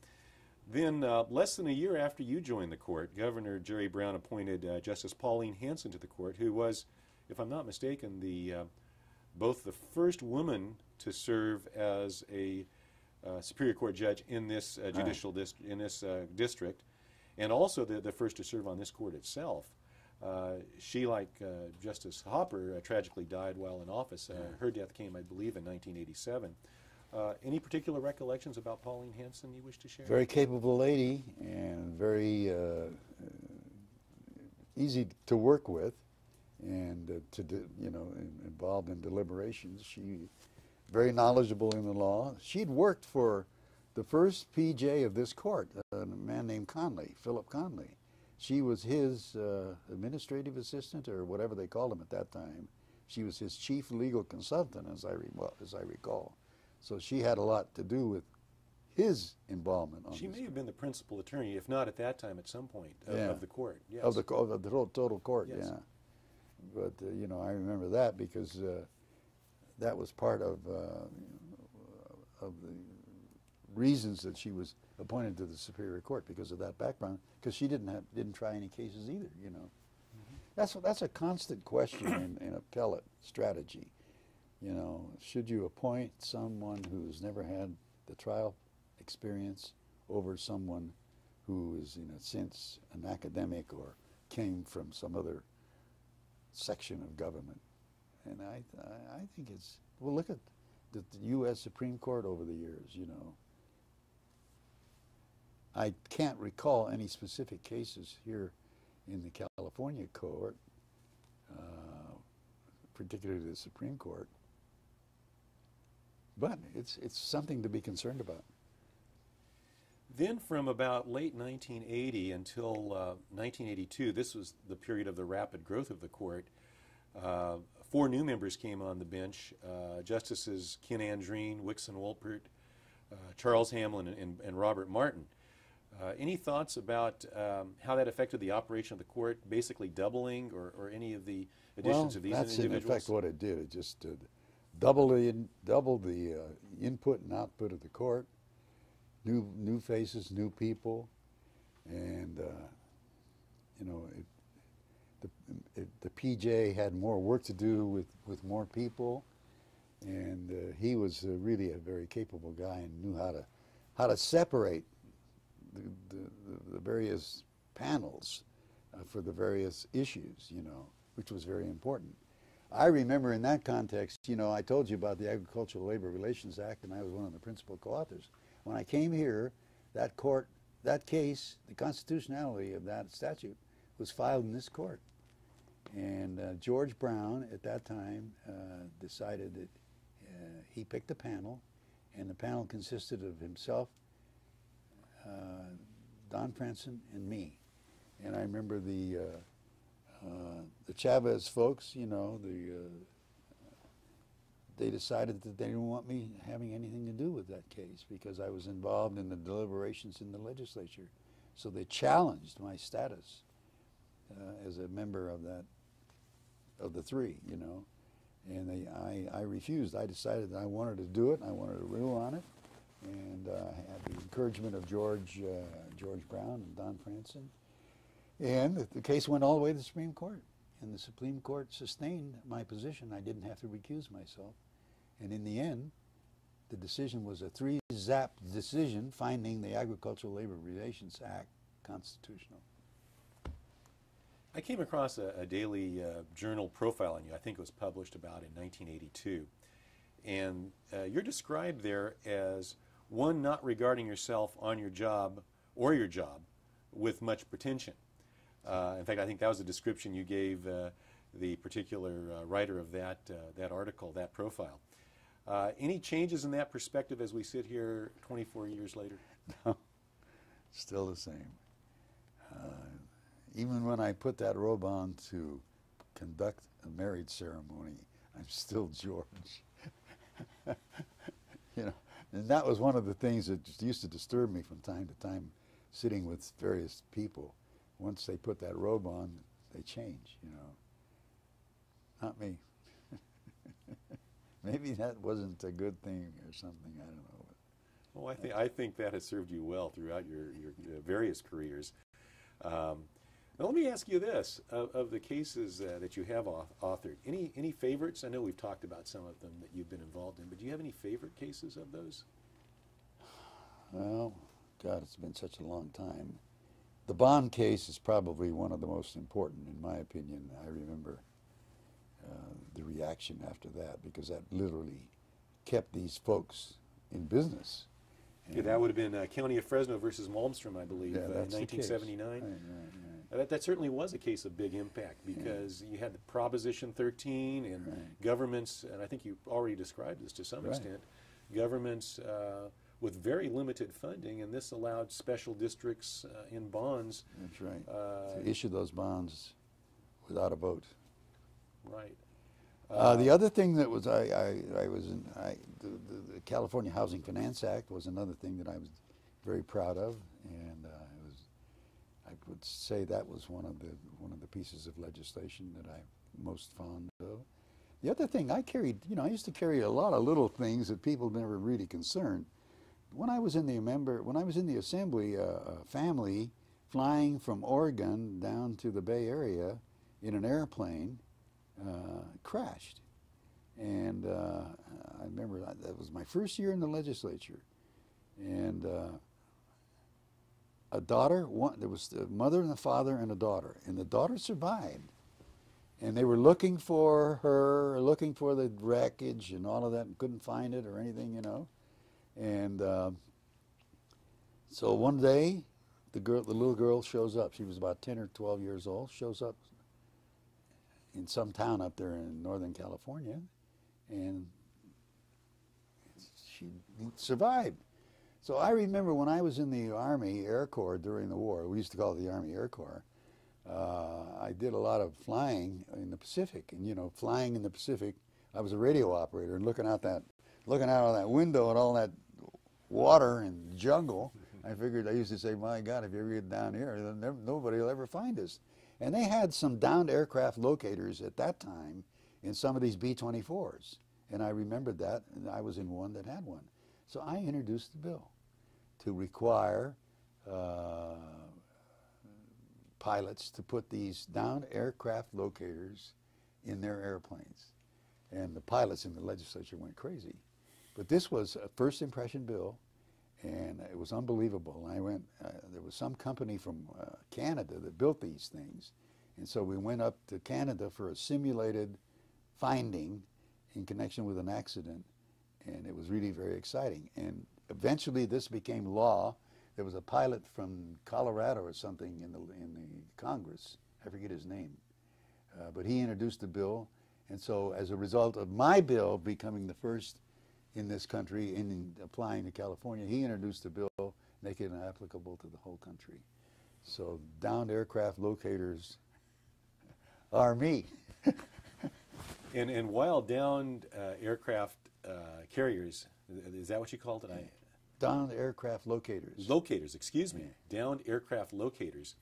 Then, uh, less than a year after you joined the court, Governor Jerry Brown appointed uh, Justice Pauline Hanson to the court, who was, if I'm not mistaken, the uh, both the first woman to serve as a uh, Superior Court judge in this uh, judicial dist- in this uh, district, and also the, the first to serve on this court itself. Uh, she, like uh, Justice Hopper, uh, tragically died while in office. Uh, her death came, I believe, in 1987. Uh, any particular recollections about Pauline Hanson you wish to share?
Very capable lady and very uh, easy to work with, and uh, to you know in, involved in deliberations. She very knowledgeable in the law. She'd worked for the first PJ of this court, a man named Conley, Philip Conley. She was his uh, administrative assistant or whatever they called him at that time. She was his chief legal consultant, as I re- well, as I recall. So she had a lot to do with his involvement on
She may have been the principal attorney, if not at that time, at some point of,
Yeah.
of the court. Yes.
of the of the total, total court.
Yes.
Yeah, but uh, you know I remember that because uh, that was part of uh, of the reasons that she was appointed to the Superior Court because of that background. Because she didn't have didn't try any cases either. You know, mm-hmm. that's that's a constant question in, in appellate strategy. You know, should you appoint someone who's never had the trial experience over someone who is, in a sense, an academic or came from some other section of government? And I, I I think it's well. Look at the, the U.S. Supreme Court over the years. You know, I can't recall any specific cases here in the California court, uh, particularly the Supreme Court. But it's it's something to be concerned about.
Then, from about late 1980 until uh, 1982, this was the period of the rapid growth of the court. Uh, four new members came on the bench uh, Justices Ken Andreen, Wixon Wolpert, uh, Charles Hamlin, and, and Robert Martin. Uh, any thoughts about um, how that affected the operation of the court, basically doubling, or, or any of the additions
well,
of these
that's in effect what it did. It just uh, doubled the in, doubled the uh, input and output of the court. New new faces, new people, and uh, you know it, the, the PJ had more work to do with, with more people, and uh, he was uh, really a very capable guy and knew how to how to separate the, the, the various panels uh, for the various issues, you know, which was very important. I remember in that context, you know, I told you about the Agricultural Labor Relations Act, and I was one of the principal co-authors. When I came here, that court, that case, the constitutionality of that statute was filed in this court. And uh, George Brown, at that time, uh, decided that uh, he picked a panel, and the panel consisted of himself, uh, Don Franson, and me. And I remember the uh, uh, the Chavez folks, you know, the they decided that they didn't want me having anything to do with that case because I was involved in the deliberations in the legislature. So they challenged my status uh, as a member of that, of the three, you know. And they, I, I refused. I decided that I wanted to do it. I wanted to rule on it. And uh, had the encouragement of George, uh, George Brown and Don Franson. And the, case went all the way to the Supreme Court. And the Supreme Court sustained my position. I didn't have to recuse myself. And in the end, the decision was a three zap decision finding the Agricultural Labor Relations Act constitutional.
I came across a, a daily uh, journal profile on you. I think it was published about in 1982. And uh, you're described there as one not regarding yourself on your job or your job with much pretension. Uh, in fact, I think that was the description you gave uh, the particular uh, writer of that, uh, that article, that profile. Uh, any changes in that perspective as we sit here 24 years later?
No, still the same. Uh, even when I put that robe on to conduct a marriage ceremony, I'm still George. you know, and that was one of the things that used to disturb me from time to time, sitting with various people. Once they put that robe on, they change. You know, not me. Maybe that wasn't a good thing or something. I don't know.
Well, I think I think that has served you well throughout your your uh, various careers. Um, now, let me ask you this: of, of the cases uh, that you have authored, any any favorites? I know we've talked about some of them that you've been involved in, but do you have any favorite cases of those?
Well, God, it's been such a long time. The Bond case is probably one of the most important, in my opinion. I remember uh, the reaction after that because that literally kept these folks in business.
Yeah, that would have been uh, County of Fresno versus Malmstrom, I believe,
Yeah,
uh,
that's the
1979. Uh, That, that certainly was a case of big impact because you had the Proposition 13 and
Right.
governments, and I think you already described this to some
Right.
extent, governments uh, with very limited funding, and this allowed special districts uh, in bonds.
That's right.
Uh,
to issue those bonds without a vote.
right.
Uh, the other thing that was I, I, I was in I, the, the, the California Housing Finance Act was another thing that I was very proud of, and uh, it was I would say that was one of the one of the pieces of legislation that I'm most fond of. The other thing I carried, you know, I used to carry a lot of little things that people never really concerned. When I was in the member, when I was in the assembly, uh, a family flying from Oregon down to the Bay Area in an airplane uh, crashed. And uh, I remember that, that was my first year in the legislature. And uh, a daughter, one, there was the mother and the father and a daughter. And the daughter survived. And they were looking for her, looking for the wreckage and all of that, and couldn't find it or anything, you know. And uh, so one day, the girl, the little girl shows up. She was about 10 or 12 years old, shows up in some town up there in Northern California, and she survived. So I remember when I was in the Army Air Corps during the war, we used to call it the Army Air Corps, uh, I did a lot of flying in the Pacific. And, you know, flying in the Pacific, I was a radio operator and looking out that, looking out of that window at all that water and jungle, I figured, I used to say, my God, if you ever get down here, never, nobody will ever find us. And they had some downed aircraft locators at that time in some of these B-24s. And I remembered that, and I was in one that had one. So I introduced the bill to require uh, pilots to put these down aircraft locators in their airplanes. And the pilots in the legislature went crazy. But this was a first impression bill, and it was unbelievable. I went, uh, there was some company from uh, Canada that built these things. And so we went up to Canada for a simulated finding in connection with an accident, and it was really very exciting. And eventually this became law. There was a pilot from Colorado or something in the, in the Congress, I forget his name, uh, but he introduced the bill. And so as a result of my bill becoming the first in this country in applying to California, he introduced a bill making it applicable to the whole country. So downed aircraft locators are me.
And, and while downed uh, aircraft uh, carriers, is that what you called it? I,
Downed aircraft locators.
locators, excuse me, downed aircraft locators.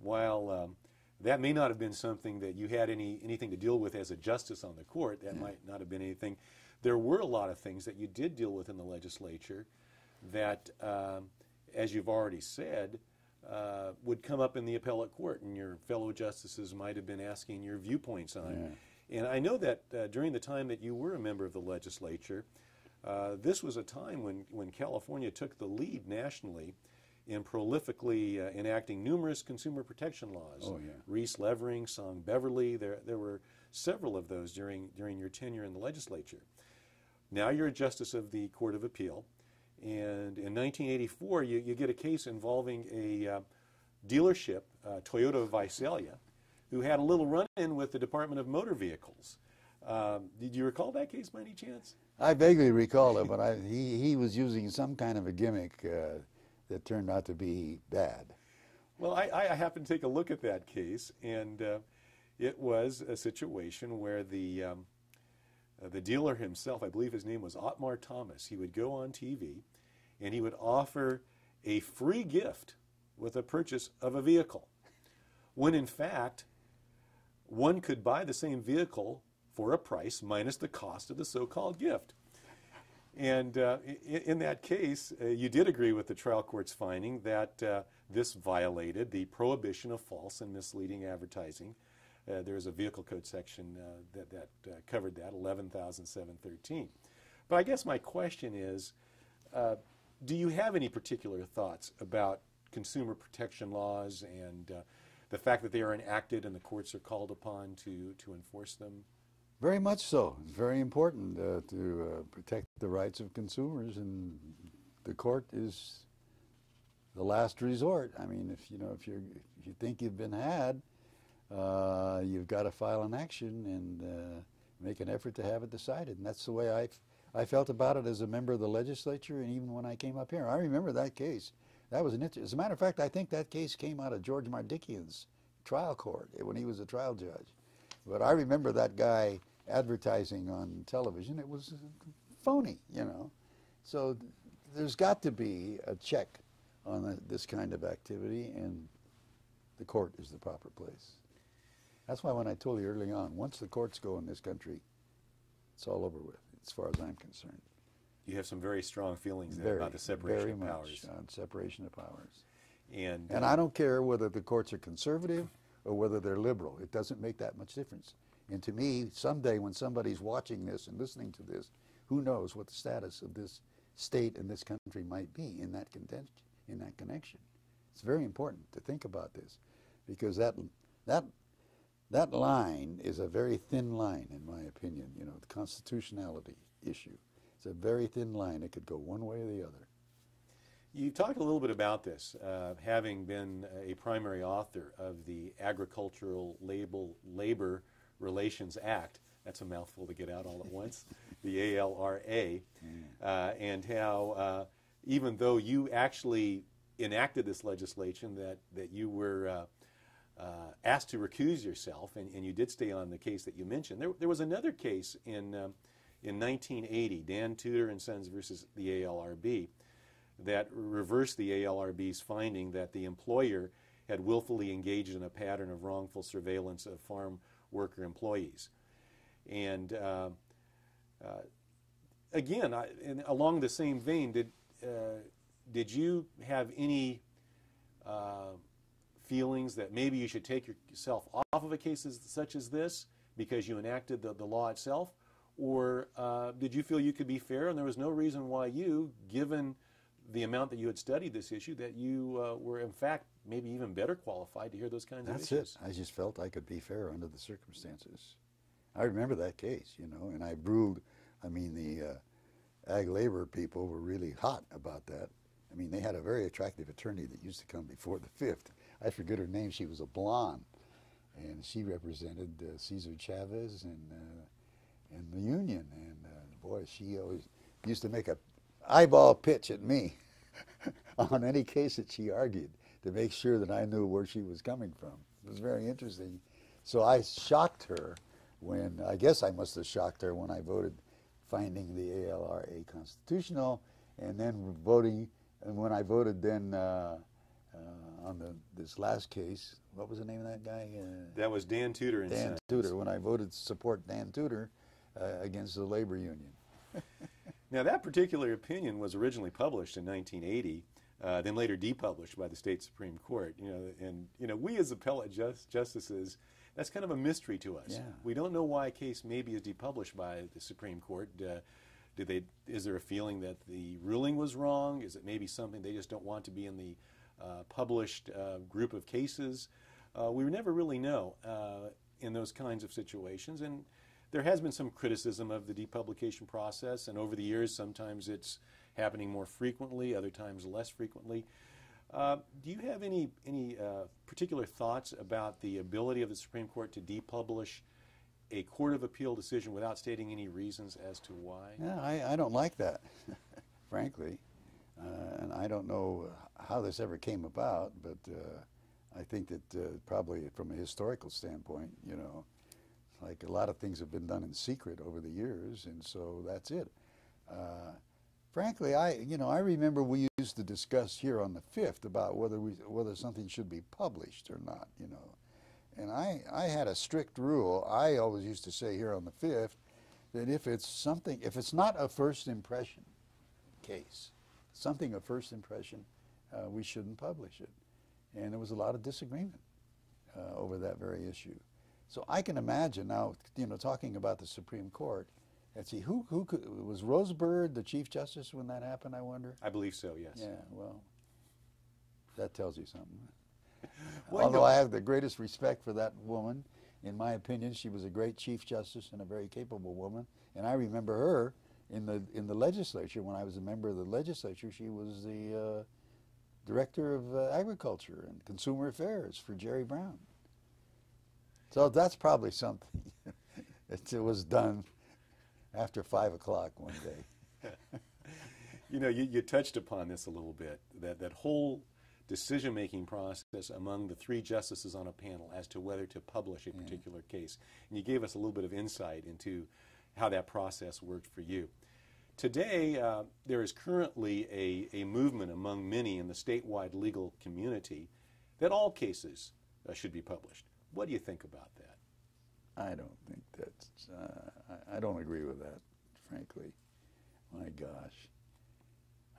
While um, that may not have been something that you had any anything to deal with as a justice on the court, that might not have been anything. There were a lot of things that you did deal with in the legislature that, um, as you've already said, uh, would come up in the appellate court, and your fellow justices might have been asking your viewpoints on it. And I know that uh, during the time that you were a member of the legislature, uh, this was a time when, when California took the lead nationally in prolifically uh, enacting numerous consumer protection laws.
Oh, yeah.
Rees Levering, Song Beverly, there, there were several of those during, during your tenure in the legislature. Now you're a justice of the Court of Appeal, and in 1984 you, you get a case involving a uh, dealership, uh, Toyota Visalia, who had a little run-in with the Department of Motor Vehicles. Um, did you recall that case by any chance?
I vaguely recall it, but I, he, he was using some kind of a gimmick uh, that turned out to be bad.
Well, I, I happened to take a look at that case, and uh, it was a situation where the um, uh, the dealer himself, I believe his name was Otmar Thomas, he would go on TV and he would offer a free gift with a purchase of a vehicle, when in fact one could buy the same vehicle for a price minus the cost of the so-called gift. And uh, in, that case, uh, you did agree with the trial court's finding that uh, this violated the prohibition of false and misleading advertising. Uh, there's a vehicle code section uh, that, that uh, covered that, 11,713. But I guess my question is do you have any particular thoughts about consumer protection laws and the fact that they are enacted and the courts are called upon to, to enforce them?
Very much so. It's very important uh, to uh, protect the rights of consumers, and the court is the last resort. I mean, if you know, if you if you think you've been had, uh, you've got to file an action and uh, make an effort to have it decided. And that's the way I I felt about it as a member of the legislature, and even when I came up here, I remember that case. That was an as a matter of fact, I think that case came out of George Mardikian's trial court eh, when he was a trial judge. But I remember that guy advertising on television. It was uh, phony, you know. So there's got to be a check on this kind of activity, and the court is the proper place. That's why when I told you early on, once the courts go in this country, it's all over with, as far as I'm concerned.
You have some very strong feelings there
Very,
about the separation
very
of powers.
on separation of powers.
And,
And
uh,
I don't care whether the courts are conservative or whether they're liberal. It doesn't make that much difference. And to me, someday when somebody's watching this and listening to this, who knows what the status of this state and this country might be in that in that connection. It's very important to think about this because that that that line is a very thin line in my opinion, you know, the constitutionality issue. It's a very thin line. It could go one way or the other.
You talked a little bit about this, uh, having been a primary author of the Agricultural Label, Labor Relations Act. That's a mouthful to get out all at once, the ALRA, uh, and how uh, even though you actually enacted this legislation, that, that you were uh, uh, asked to recuse yourself, and, and you did stay on the case that you mentioned. There, there was another case in, um, in 1980, Dan Tudor and Sons versus the ALRB, that reversed the ALRB's finding that the employer had willfully engaged in a pattern of wrongful surveillance of farm worker employees. And uh, uh, again, I, and along the same vein, did, uh, did you have any uh, feelings that maybe you should take yourself off of a case as, such as this because you enacted the, the law itself? Or uh, did you feel you could be fair and there was no reason why you, given the amount that you had studied this issue, that you uh, were in fact maybe even better qualified to hear those kinds
That's
of issues?
That's it. I just felt I could be fair under the circumstances. I remember that case, you know, and I ruled. I mean, the uh, ag labor people were really hot about that. I mean, they had a very attractive attorney that used to come before the fifth. I forget her name. She was a blonde, and she represented uh, Cesar Chavez and and the union. And uh, boy, she always used to make a eyeball pitch at me on any case that she argued to make sure that I knew where she was coming from. It was very interesting. So I shocked her when, I guess I must have shocked her when I voted finding the ALRA constitutional and then voting, and when I voted then uh, uh, on the, this last case, what was the name of that guy? Uh,
That was Dan Tudor
Dan. Tudor, when I voted to support Dan Tudor uh, against the labor union.
Now, that particular opinion was originally published in 1980, uh, then later depublished by the state Supreme Court. You know, and you know, we as appellate just, justices, that's kind of a mystery to us.
Yeah.
We don't know why a case maybe is depublished by the Supreme Court. Uh, did they? Is there a feeling that the ruling was wrong? Is it maybe something they just don't want to be in the uh, published uh, group of cases? Uh, we never really know uh, in those kinds of situations, and there has been some criticism of the depublication process, and over the years, sometimes it's happening more frequently, other times less frequently. Uh, do you have any any uh, particular thoughts about the ability of the Supreme Court to depublish a Court of Appeal decision without stating any reasons as to why?
Yeah, I, I don't like that, frankly. Uh, and I don't know how this ever came about, but uh, I think that uh, probably from a historical standpoint, you know, like a lot of things have been done in secret over the years, and so that's it. Uh, frankly, I you know I remember we used to discuss here on the fifth about whether we whether something should be published or not, you know, and I I had a strict rule. I always used to say here on the fifth that if it's something if it's not a first impression case, something of first impression, uh, we shouldn't publish it, and there was a lot of disagreement uh, over that very issue. So I can imagine now, you know, talking about the Supreme Court. Let's see, who who could, was Rose Bird the Chief Justice when that happened? I wonder.
I believe so. Yes.
Yeah, well, that tells you something.
Well,
Although
you-
I have the greatest respect for that woman, in my opinion, she was a great Chief Justice and a very capable woman. And I remember her in the in the legislature when I was a member of the legislature. She was the uh, director of uh, agriculture and consumer affairs for Jerry Brown. So that's probably something. it, it was done after five o'clock one day.
You know, you, you touched upon this a little bit that, that whole decision making process among the three justices on a panel as to whether to publish a particular case. And you gave us a little bit of insight into how that process worked for you. Today, uh, there is currently a, a movement among many in the statewide legal community that all cases uh, should be published. What do you think about that?
I don't think that's. Uh, I, I don't agree with that, frankly. My gosh.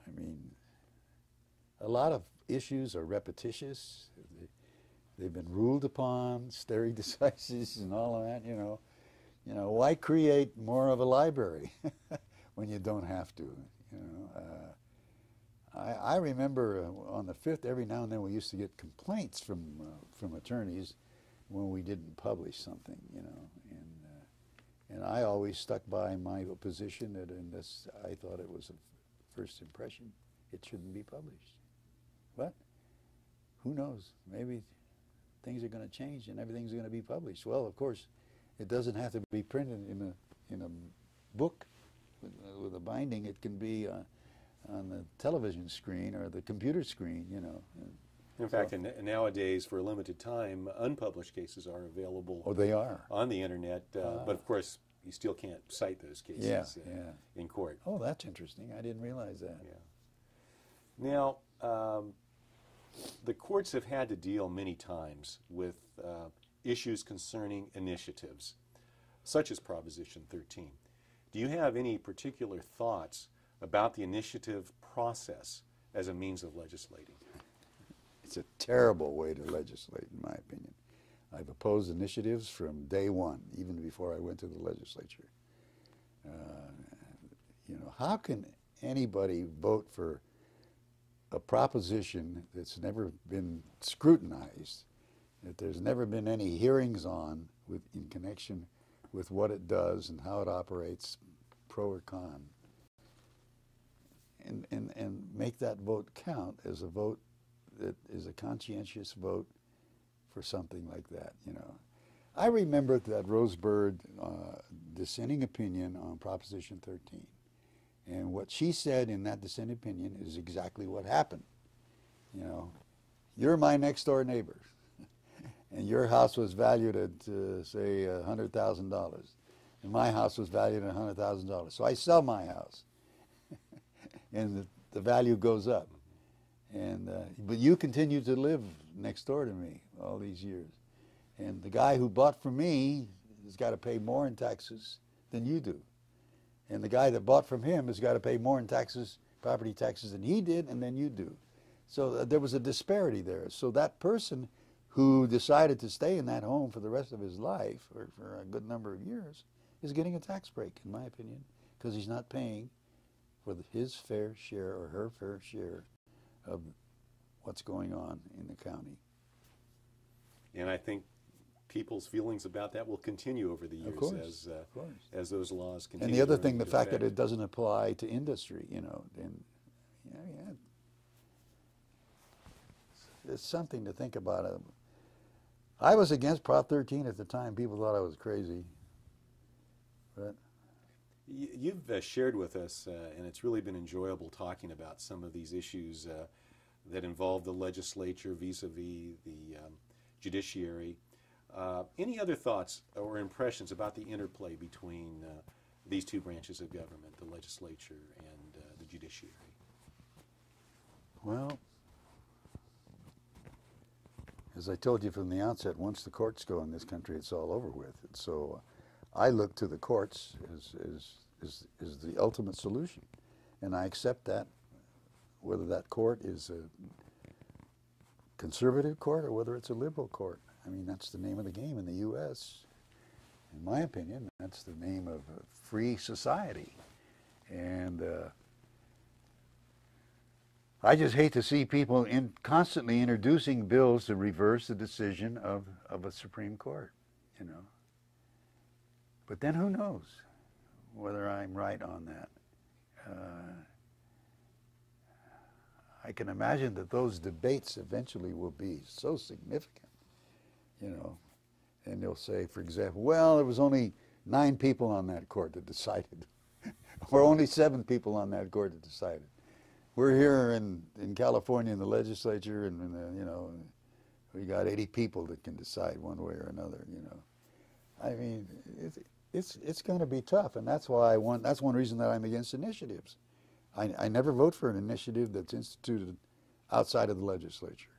I mean, a lot of issues are repetitious. They, they've been ruled upon, stare decisis, and all of that. You know, you know, why create more of a library when you don't have to? You know. Uh, I, remember uh, on the fifth, every now and then we used to get complaints from uh, from attorneys when we didn't publish something, you know, and uh, and I always stuck by my position that unless I thought it was a first impression, it shouldn't be published. But who knows? Maybe things are going to change and everything's going to be published. Well, of course, it doesn't have to be printed in a in a book with, uh, with a binding. It can be uh, on the television screen or the computer screen, you know.
In fact, and nowadays, for a limited time, unpublished cases are available
Oh, they are.
on the internet. Uh, but of course, you still can't cite those cases
Yeah,
uh,
yeah.
in court.
Oh, that's interesting. I didn't realize that.
Yeah. Now, um, the courts have had to deal many times with uh, issues concerning initiatives, such as Proposition 13. Do you have any particular thoughts about the initiative process as a means of legislating?
It's a terrible way to legislate, in my opinion. I've opposed initiatives from day one, even before I went to the legislature. Uh, you know, how can anybody vote for a proposition that's never been scrutinized, that there's never been any hearings on with, in connection with what it does and how it operates, pro or con, and, and, and make that vote count as a vote that is a conscientious vote for something like that, you know. I remember that Rose Bird uh, dissenting opinion on Proposition 13. And what she said in that dissenting opinion is exactly what happened. You know, you're my next door neighbor, and your house was valued at, uh, say, $100,000. And my house was valued at $100,000. So I sell my house, and the, the value goes up. And, uh, but you continue to live next door to me all these years. And the guy who bought from me has got to pay more in taxes than you do. And the guy that bought from him has got to pay more in taxes, property taxes than he did and than you do. So uh, there was a disparity there. So that person who decided to stay in that home for the rest of his life or for a good number of years is getting a tax break, in my opinion, because he's not paying for the, his fair share or her fair share of what's going on in the county.
And I think people's feelings about that will continue over the years
course,
as uh, as those laws continue.
And the other thing, the fact that it doesn't apply to industry, you know, and yeah, yeah, it's something to think about. Uh, I was against Prop 13 at the time. People thought I was crazy, but
You've uh, shared with us, uh, and it's really been enjoyable talking about some of these issues uh, that involve the legislature vis-a-vis the um, judiciary. Uh, any other thoughts or impressions about the interplay between uh, these two branches of government, the legislature and uh, the judiciary?
well, as I told you from the outset, once the courts go in this country, it's all over with. And so I look to the courts as, as, as, as the ultimate solution. And I accept that, whether that court is a conservative court or whether it's a liberal court. I mean, that's the name of the game in the U.S. In my opinion, that's the name of a free society. And uh, I just hate to see people in constantly introducing bills to reverse the decision of, of a Supreme Court, you know. But then who knows whether I'm right on that. Uh, I can imagine that those debates eventually will be so significant, you know. And they'll say, for example, well, there was only nine people on that court that decided, or only seven people on that court that decided. We're here in, in California in the legislature, and, the, you know, we got 80 people that can decide one way or another, you know. I mean, it's it's going to be tough, and that's why I want. That's one reason that I'm against initiatives. I, I never vote for an initiative that's instituted outside of the legislature,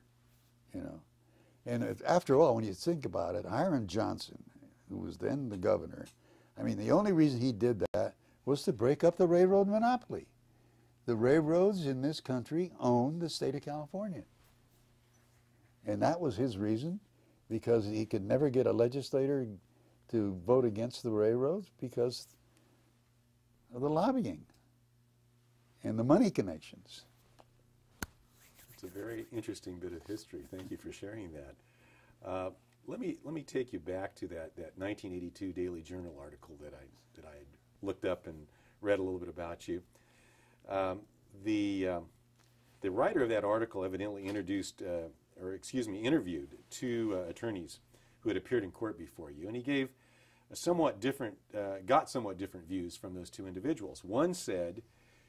you know. And it, after all, when you think about it, Hiram Johnson, who was then the governor, I mean, the only reason he did that was to break up the railroad monopoly. The railroads in this country own the state of California. And that was his reason, because he could never get a legislator to vote against the railroads because of the lobbying and the money connections.
It's a very interesting bit of history. Thank you for sharing that. Uh, let me let me take you back to that, that 1982 Daily Journal article that I that I looked up and read a little bit about you. Um, the um, the writer of that article evidently introduced, uh, or excuse me, interviewed two uh, attorneys who had appeared in court before you, and he gave somewhat different, uh, got somewhat different views from those two individuals. One said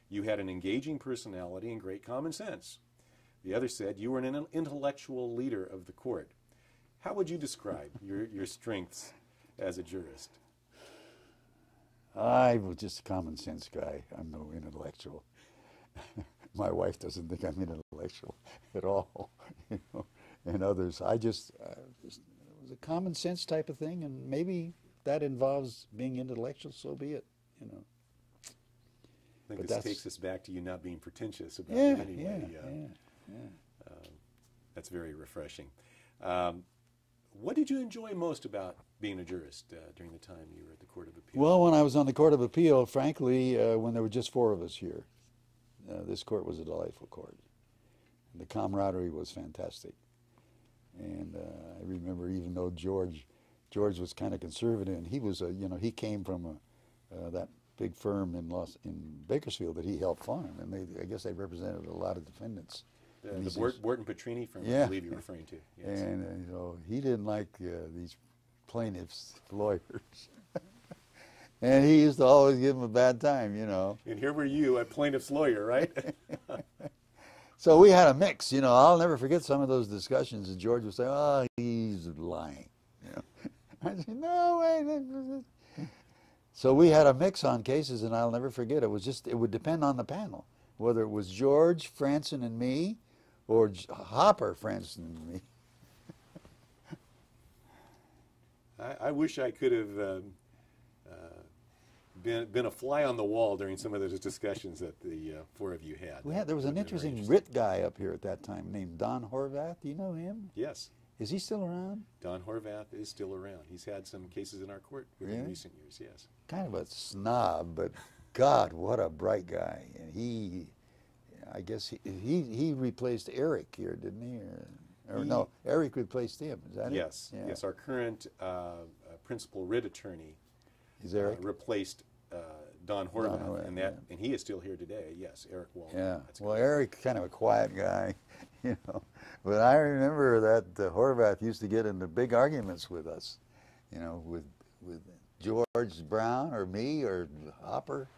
you had an engaging personality and great common sense. The other said you were an intellectual leader of the court. How would you describe your, your strengths as a jurist?
I was just a common sense guy. I'm no intellectual. My wife doesn't think I'm intellectual at all, you know, and others. I just, uh, just it was a common sense type of thing, and maybe that involves being intellectual. So be it, you know.
I think
But
this takes us back to you not being pretentious about
Yeah,
it anyway.
yeah,
uh,
yeah, yeah.
That's very refreshing. Um, what did you enjoy most about being a jurist uh, during the time you were at the Court of Appeal?
Well, when I was on the Court of Appeal, frankly, uh, when there were just four of us here, uh, this court was a delightful court. The camaraderie was fantastic. And uh, I remember even though George, George was kind of conservative, and he was a, you know, he came from a, uh, that big firm in Los, in Bakersfield that he helped farm, and they, I guess they represented a lot of defendants.
the, the
he
Bort, Borton Petrini firm, I believe you're referring to. Yes.
And uh, you know, he didn't like uh, these plaintiffs' lawyers. and he used to always give them a bad time, you know.
And here were you, a plaintiff's lawyer, right?
So we had a mix, you know. I'll never forget some of those discussions. And George would say, "Oh, he's lying,". I said, "No way." So we had a mix on cases, and I'll never forget. It was just it would depend on the panel, whether it was George, Franson, and me, or J- Hopper, Franson, and me.
I, I wish I could have um, uh, been, been a fly on the wall during some of those discussions that the uh, four of you had.
We had there was an
very
interesting writ guy up here at that time named Don Horvath. Do you know him?
Yes,
Is he still around?
Don Horvath is still around. He's had some cases in our court within
Really?
recent years, yes.
Kind of a snob, but God, what a bright guy! And he, I guess he he, he replaced Eric here, didn't he? Or, or no, Eric replaced him. Is that
Yes,
it? Yeah.
yes. Our current uh, uh, principal writ attorney
Is
uh, replaced uh, Don Horvath,
Horvath,
and that
yeah.
and he is still here today. Yes, Eric Walden.
yeah. Well. Eric, kind of a quiet guy, you know. But I remember that uh, Horvath used to get into big arguments with us, you know, with with George Brown or me or Hopper,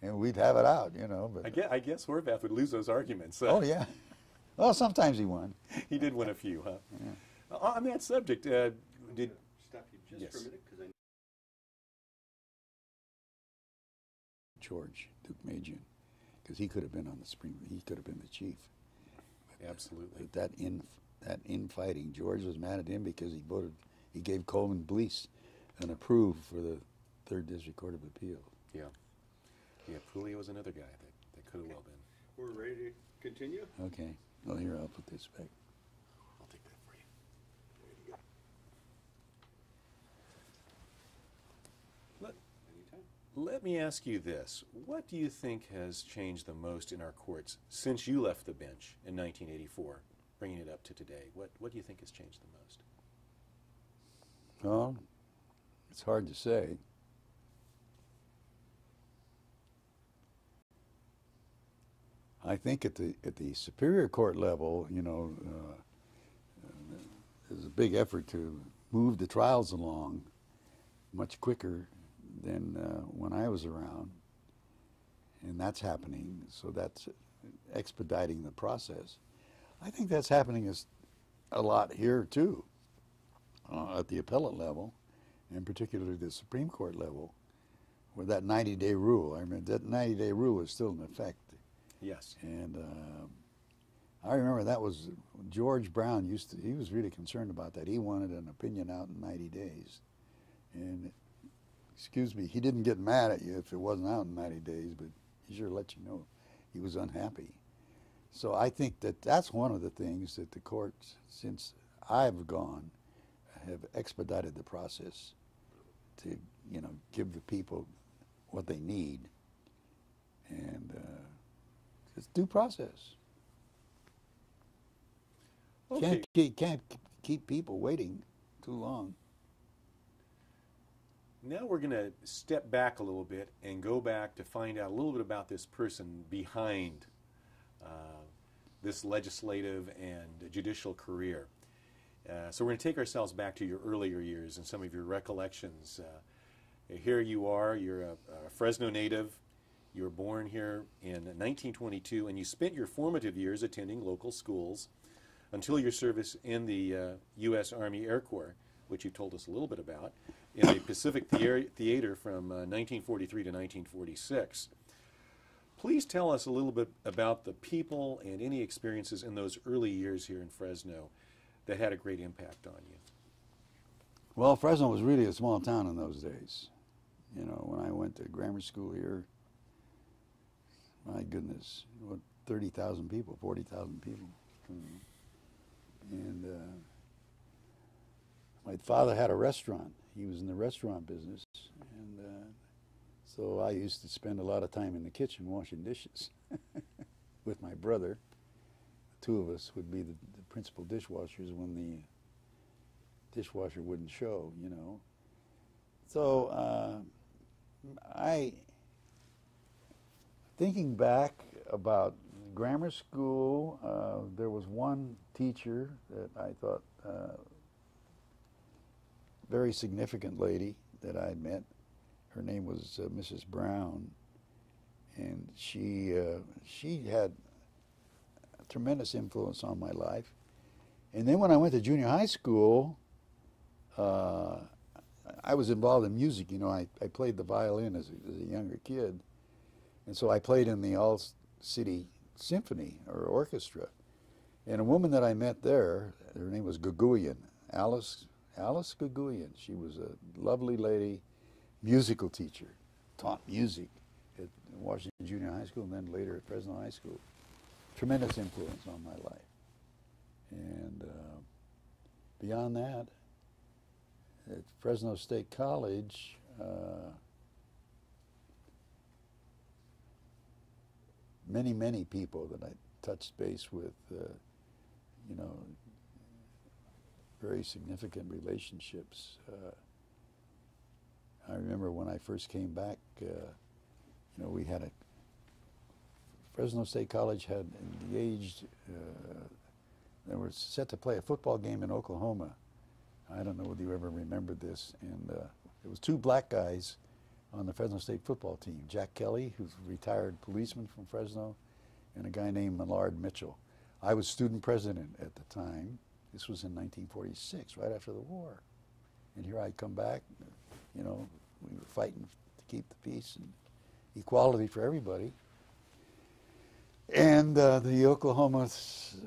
and we'd have it out, you know. But
I guess, I guess Horvath would lose those arguments.
oh yeah. Well, sometimes he won.
he did win a few, huh? Uh, On that subject, uh, did
Stop you just
Yes.
for a minute, because I
George Deukmejian, because he could have been on the Supreme. He could have been the chief.
Absolutely.
But that in that infighting, George was mad at him because he voted. He gave Coleman Blease an approve for the Third District Court of Appeal.
Yeah, yeah. Puglia was another guy that, that could have well been.
we're ready to continue.
Okay. Well, here I'll put this back.
I'll take that for you. Let,
Anytime.
Let me ask you this: What do you think has changed the most in our courts since you left the bench in 1984, bringing it up to today? What What do you think has changed the most?
Well, it's hard to say. I think at the at the Superior Court level, you know, uh, uh, there's a big effort to move the trials along much quicker than uh, when I was around, and that's happening. So that's expediting the process. I think that's happening as a lot here too uh, at the appellate level, and particularly the Supreme Court level, with that 90-day rule. I mean, that 90-day rule is still in effect,
Yes.
and uh, I remember that was George Brown used to. He was really concerned about that. He wanted an opinion out in 90 days, and excuse me, he didn't get mad at you if it wasn't out in 90 days, but he sure let you know he was unhappy. So I think that that's one of the things that the courts, since I've gone, have expedited the process to, you know, give the people what they need, and uh, it's due process.
Okay.
Can't keep, can't keep people waiting too long.
Now we're going to step back a little bit and go back to find out a little bit about this person behind uh, this legislative and judicial career. Uh, so we're going to take ourselves back to your earlier years and some of your recollections. Uh, here you are, you're a, a Fresno native. You were born here in 1922, and you spent your formative years attending local schools until your service in the uh, U.S. Army Air Corps, which you told us a little bit about, in the Pacific Theater from uh, 1943 to 1946. Please tell us a little bit about the people and any experiences in those early years here in Fresno that had a great impact on you.
Well, Fresno was really a small town in those days. You know, when I went to grammar school here, my goodness, what, 30,000 people, 40,000 people. Mm. And uh, my father had a restaurant. He was in the restaurant business, and uh, so I used to spend a lot of time in the kitchen washing dishes with my brother. The two of us would be the, the principal dishwashers when the dishwasher wouldn't show, you know. So uh, I, thinking back about grammar school, uh, there was one teacher that I thought uh, very significant lady that I had met. Her name was uh, Mrs. Brown, and she uh, she had a tremendous influence on my life. And then when I went to junior high school, uh, I was involved in music. You know, I, I played the violin as a, as a younger kid, and so I played in the All City Symphony or orchestra. And a woman that I met there, her name was Guguyan, Alice Alice Guguyan. She was a lovely lady, musical teacher, taught music at Washington Junior High School and then later at Fresno High School. Tremendous influence on my life. And uh, beyond that, at Fresno State College, uh, many, many people that I touched base with, uh, you know, very significant relationships. Uh, I remember when I first came back, uh, you know, we had a, Fresno State College had engaged, uh, they were set to play a football game in Oklahoma. I don't know whether you ever remembered this. And uh, it was two black guys on the Fresno State football team. Jack Kelly, who's a retired policeman from Fresno, and a guy named Millard Mitchell. I was student president at the time. This was in 1946, right after the war. And here I come back, you know, we were fighting to keep the peace and equality for everybody. And uh, the Oklahoma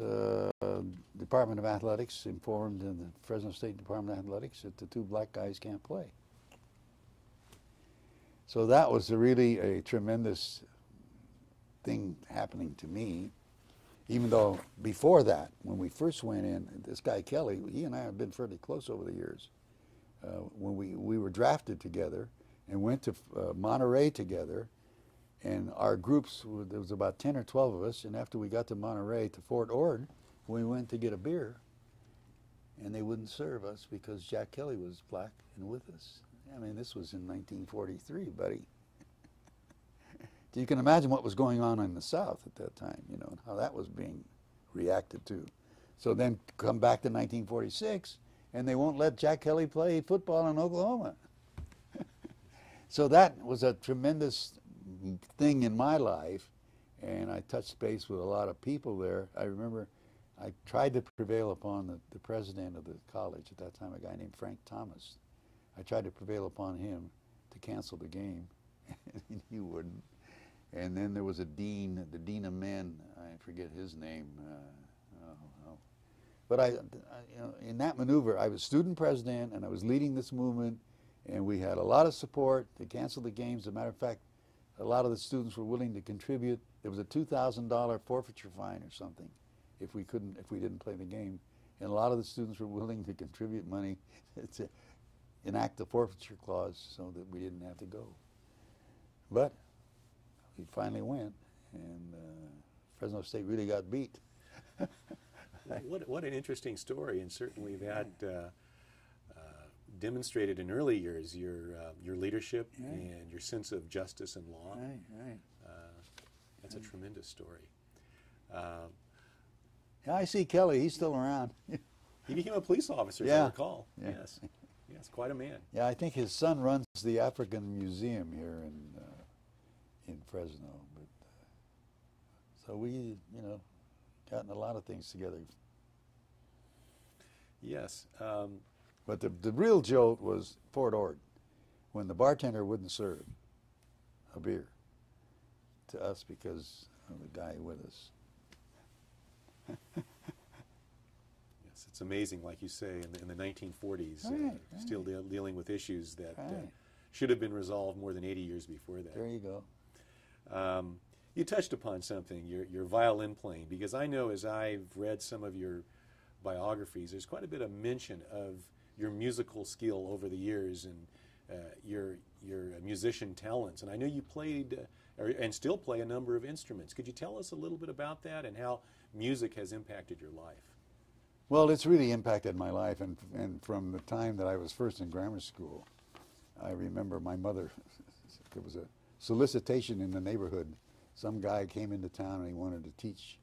uh, Department of Athletics informed the Fresno State Department of Athletics that the two black guys can't play. So that was a really a tremendous thing happening to me. Even though before that, when we first went in, this guy Kelly, he and I have been fairly close over the years. Uh, when we, we were drafted together and went to uh, Monterey together, and our groups, there was about 10 or 12 of us, and after we got to Monterey to Fort Ord, we went to get a beer, and they wouldn't serve us because Jack Kelly was black and with us. I mean, this was in 1943, buddy. You can imagine what was going on in the South at that time, you know, and how that was being reacted to. So then come back to 1946, and they won't let Jack Kelly play football in Oklahoma. so that was a tremendous thing in my life, and I touched base with a lot of people there. I remember I tried to prevail upon the, the president of the college at that time, a guy named Frank Thomas. I tried to prevail upon him to cancel the game, and he wouldn't. And then there was a dean, the dean of men, I forget his name. Uh, oh, oh. But I, I, you know, in that maneuver, I was student president, and I was leading this movement, and we had a lot of support to cancel the games. As a matter of fact, a lot of the students were willing to contribute. There was a $2,000 forfeiture fine or something if we couldn't, if we didn't play the game. And a lot of the students were willing to contribute money to enact the forfeiture clause so that we didn't have to go. But we finally went, and uh, Fresno State really got beat.
what, what an interesting story, and certainly that uh, uh, demonstrated in early years your uh, your leadership
Right.
and your sense of justice and law.
Right, right.
Uh, that's a tremendous story. Uh,
Yeah, I see Kelly. He's still around.
he became a police officer, as I
Yeah.
recall.
Yeah.
Yes, yes, quite a man.
yeah, I think his son runs the African Museum here in in Fresno. But uh, so we, you know, gotten a lot of things together.
Yes. Um,
But the the real jolt was Fort Ord, when the bartender wouldn't serve a beer to us because of the guy with us.
yes, it's amazing, like you say, in the, in the 1940s, uh,
Right,
still deal dealing with issues that uh, should have been resolved more than 80 years before that.
There you go.
Um, you touched upon something, your, your violin playing, because I know as I've read some of your biographies, there's quite a bit of mention of your musical skill over the years and uh, your your musician talents. And I know you played uh, and still play a number of instruments. Could you tell us a little bit about that and how music has impacted your life?
Well, it's really impacted my life, and, and from the time that I was first in grammar school, I remember my mother, there was a solicitation in the neighborhood. Some guy came into town and he wanted to teach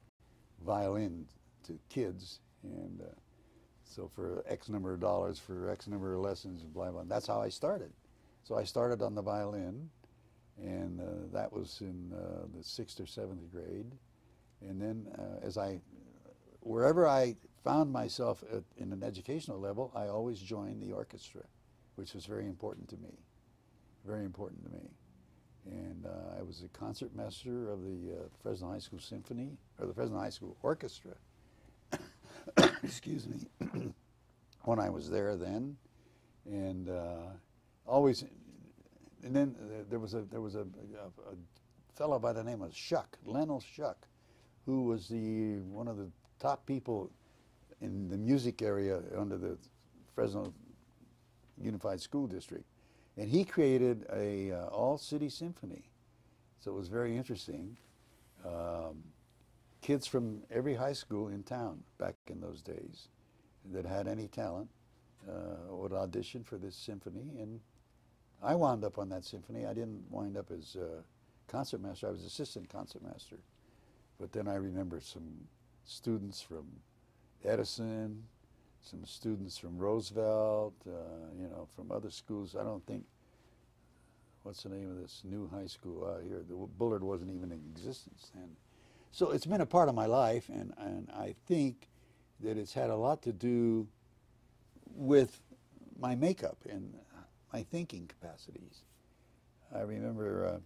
violin to kids, and uh, so for X number of dollars for X number of lessons, blah, blah. That's how I started. So I started on the violin, and uh, that was in uh, the sixth or seventh grade. And then uh, as I, wherever I found myself at, in an educational level, I always joined the orchestra, which was very important to me, very important to me. And uh, I was a concertmaster of the uh, Fresno High School Symphony, or the Fresno High School Orchestra. Excuse me. when I was there then, and uh, always, and then there was a there was a, a, a fellow by the name of Shuck, Lionel Shuck, who was the one of the top people in the music area under the Fresno Unified School District, and he created a uh, all-city symphony. So it was very interesting. Um, kids from every high school in town back in those days that had any talent uh, would audition for this symphony, and I wound up on that symphony. I didn't wind up as uh, concertmaster. I was assistant concertmaster. But then I remember some students from Edison, some students from Roosevelt, uh, you know, from other schools. I don't think, what's the name of this new high school out here? The Bullard wasn't even in existence then. So it's been a part of my life, and, and I think that it's had a lot to do with my makeup and my thinking capacities. I remember, uh,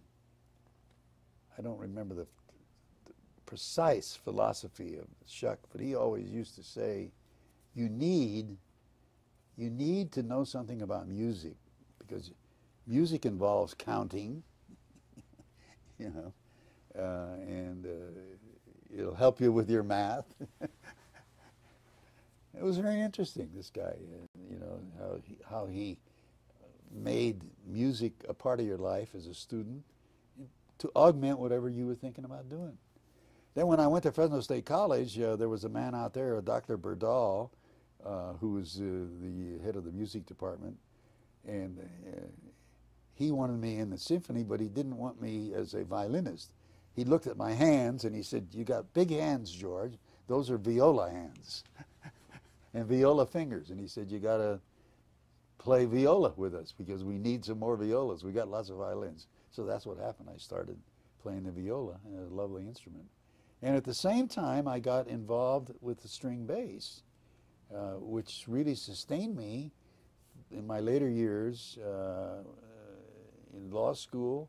I don't remember the, the, precise philosophy of Shuck, but he always used to say, you need, you need to know something about music because music involves counting, you know, uh, and uh, it'll help you with your math. it was very interesting. This guy, you know, how he, how he made music a part of your life as a student to augment whatever you were thinking about doing. Then when I went to Fresno State College, uh, there was a man out there, Dr. Berdahl, uh, who was uh, the head of the music department, and uh, he wanted me in the symphony, but he didn't want me as a violinist. He looked at my hands and he said, "You got big hands, George. Those are viola hands." and viola fingers. And he said, you got to play viola with us because we need some more violas. We got lots of violins. So that's what happened. I started playing the viola, a lovely instrument. And at the same time, I got involved with the string bass, uh, which really sustained me in my later years uh, in law school.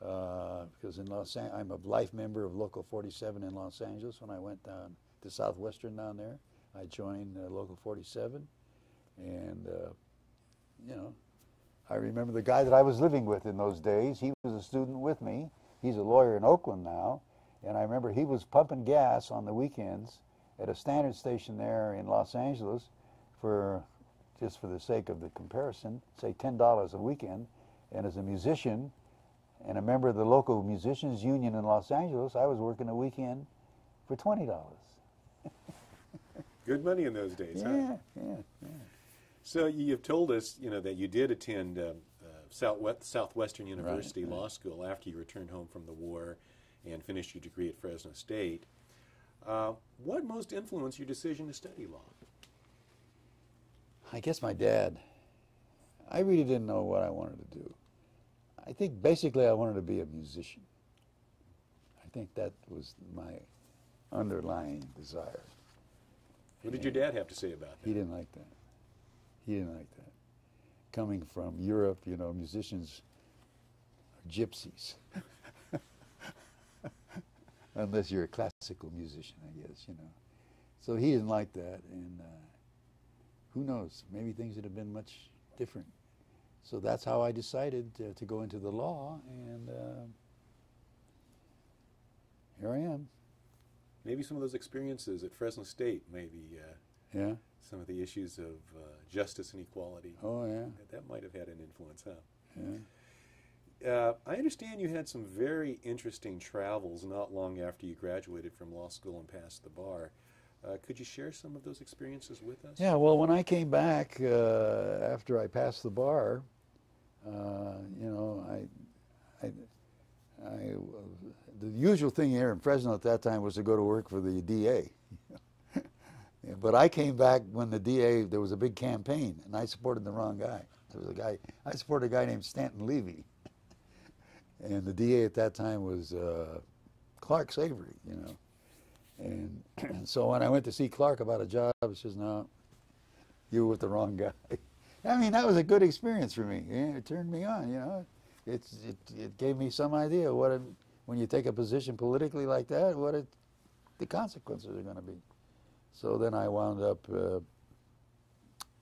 Uh, because in Los An- I'm a life member of Local 47 in Los Angeles when I went down to Southwestern down there. I joined uh, Local 47, and uh, you know, I remember the guy that I was living with in those days. He was a student with me. He's a lawyer in Oakland now, and I remember he was pumping gas on the weekends at a standard station there in Los Angeles for just for the sake of the comparison, say ten dollars a weekend. And as a musician and a member of the local musicians union in Los Angeles, I was working a weekend for twenty dollars.
Good money in those days,
yeah,
huh?
Yeah, yeah.
So you've told us, you know, that you did attend uh, uh, Southwest, Southwestern University
right,
Law
right.
School after you returned home from the war and finished your degree at Fresno State. Uh, what most influenced your decision to study law?
I guess my dad. I really didn't know what I wanted to do. I think basically I wanted to be a musician. I think that was my underlying desire.
What did your dad have to say about that?
He didn't like that. He didn't like that. Coming from Europe, you know, musicians are gypsies. Unless you're a classical musician, I guess, you know. So he didn't like that, and uh, who knows? Maybe things would have been much different. So that's how I decided to, to go into the law, and uh, here I am.
Maybe some of those experiences at Fresno State maybe uh,
Yeah.
some of the issues of uh, justice and equality.
Oh yeah.
That, that might have had an influence, huh?
Yeah.
Uh, I understand you had some very interesting travels not long after you graduated from law school and passed the bar. Uh, could you share some of those experiences with us?
Yeah. Well, when I came back uh, after I passed the bar, uh, you know, I, I, I, the usual thing here in Fresno at that time was to go to work for the DA. But I came back when the DA there was a big campaign, and I supported the wrong guy. There was a guy I supported a guy named Stanton Levy, and the DA at that time was uh, Clark Savory, you know. And, so when I went to see Clark about a job, he says, "No, you were with the wrong guy." I mean, that was a good experience for me. It turned me on, you know. It's, it, it gave me some idea what it, when you take a position politically like that, what it, the consequences are going to be. So then I wound up uh,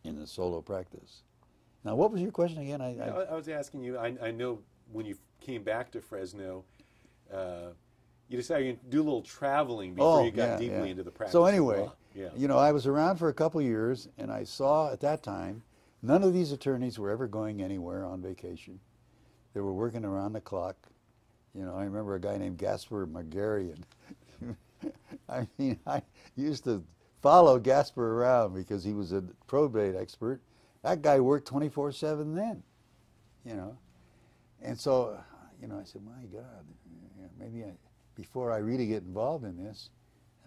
in the solo practice. Now, what was your question again? I,
I,
I
was asking you, I, I know when you came back to Fresno, uh, you decided you'd do a little traveling before
oh,
you got
yeah,
deeply
yeah.
into the practice.
So anyway,
yeah.
you know, I was around for a couple years, and I saw at that time none of these attorneys were ever going anywhere on vacation. They were working around the clock. You know, I remember a guy named Gasper Magarian. I mean, I used to follow Gasper around because he was a probate expert. That guy worked 24/7 then, you know. And so, you know, I said, my God, maybe I, before I really get involved in this,